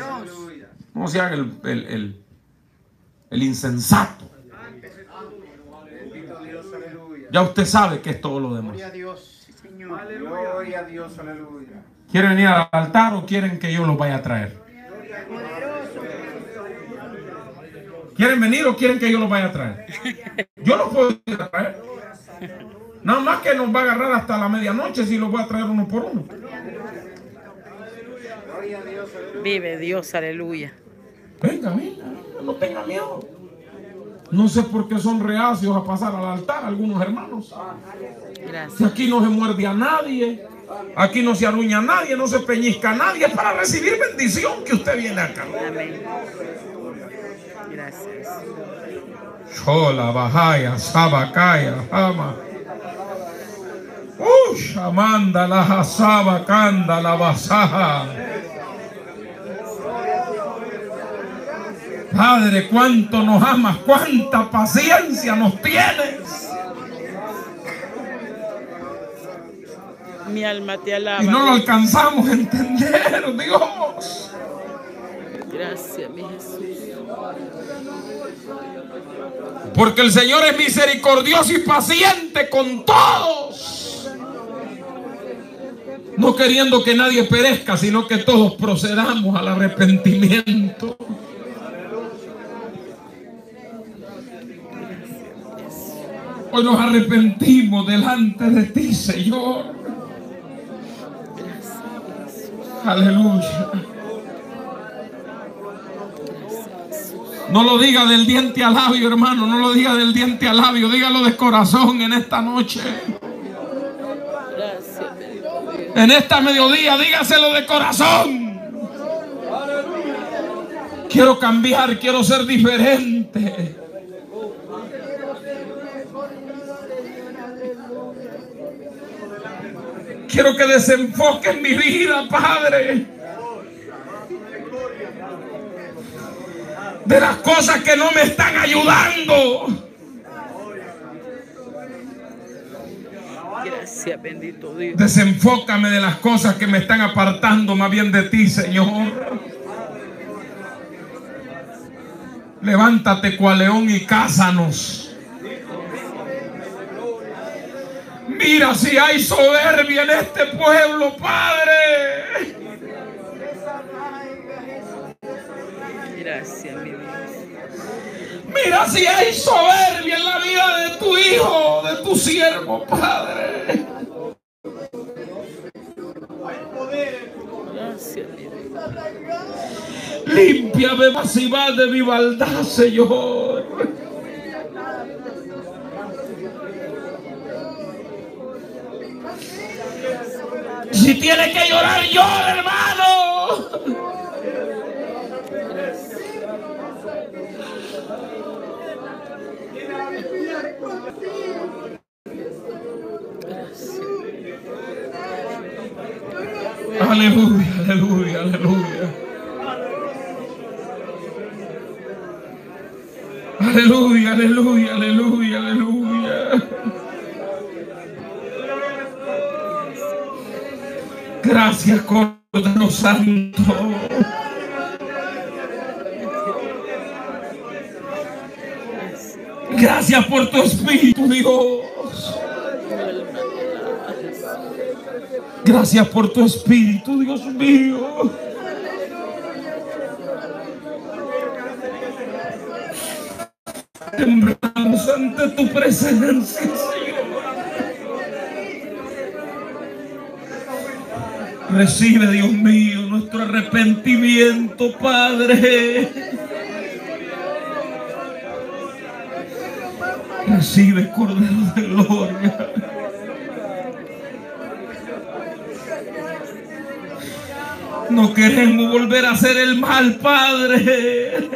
No se haga el, el- el- el insensato. Ya usted sabe que es todo lo demás. Gloria a Dios. Gloria a Dios, aleluya. ¿Quieren venir al altar o quieren que yo los vaya a traer? ¿Quieren venir o quieren que yo los vaya a traer? Yo los puedo traer. Nada más que nos va a agarrar hasta la medianoche si los voy a traer uno por uno. Vive Dios, aleluya. Venga, venga, no tenga miedo. No sé por qué son reacios a pasar al altar algunos hermanos. Si Gracias. aquí no se muerde a nadie, aquí no se aruña nadie, no se peñizca nadie, es para recibir bendición que usted viene acá. Amén. Gracias. Chola, Bajaya, Sabacaya, Jama. Ush, Amanda, la Jasaba, Kanda, la Basaja. Padre, cuánto nos amas, cuánta paciencia nos tienes. Mi alma te alaba. Y no lo alcanzamos a entender, Dios. Gracias, mi Jesús. Porque el Señor es misericordioso y paciente con todos. No queriendo que nadie perezca, sino que todos procedamos al arrepentimiento. Hoy nos arrepentimos delante de ti, Señor. Aleluya. No lo diga del diente al labio, hermano. No lo diga del diente al labio. Dígalo de corazón en esta noche. En esta mediodía, dígaselo de corazón. Quiero cambiar, quiero ser diferente. Quiero que desenfoques mi vida, Padre. De las cosas que no me están ayudando. Gracias, bendito Dios. Desenfócame de las cosas que me están apartando más bien de ti, Señor. Levántate cual león y cázanos. Mira si hay soberbia en este pueblo, Padre. Gracias, mi Dios. Mira si hay soberbia en la vida de tu hijo, de tu siervo, Padre. Gracias, mi Dios. Límpiame más y más de mi maldad, Señor. Si tiene que llorar, llora, hermano. Aleluya, aleluya, aleluya. Aleluya, aleluya, aleluya. Gracias, Cordero Santo. Gracias por tu Espíritu, Dios. Gracias por tu Espíritu, Dios mío. Temblamos ante tu presencia, Recibe, Dios mío, nuestro arrepentimiento, Padre. Recibe, Cordero de Gloria. No queremos volver a hacer el mal, Padre.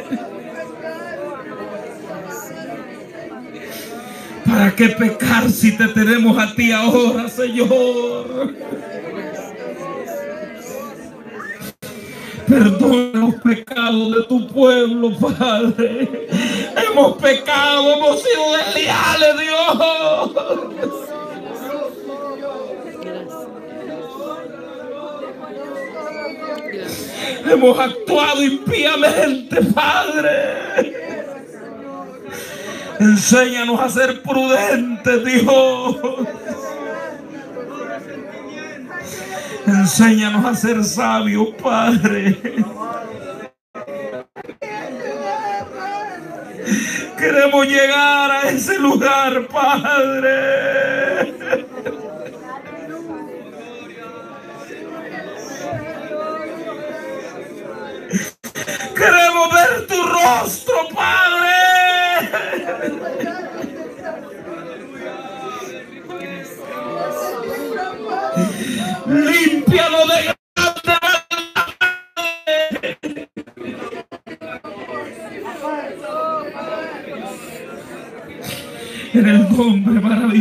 ¿Para qué pecar si te tenemos a ti ahora, Señor? Perdona los pecados de tu pueblo, Padre. Hemos pecado, hemos sido desleales, Dios. Hemos actuado impíamente, Padre. Enséñanos a ser prudentes, Dios. Enséñanos a ser sabios, Padre. Queremos llegar a ese lugar, Padre. Queremos ver tu rostro, Padre. Límpialo de grande. En el nombre maravilloso.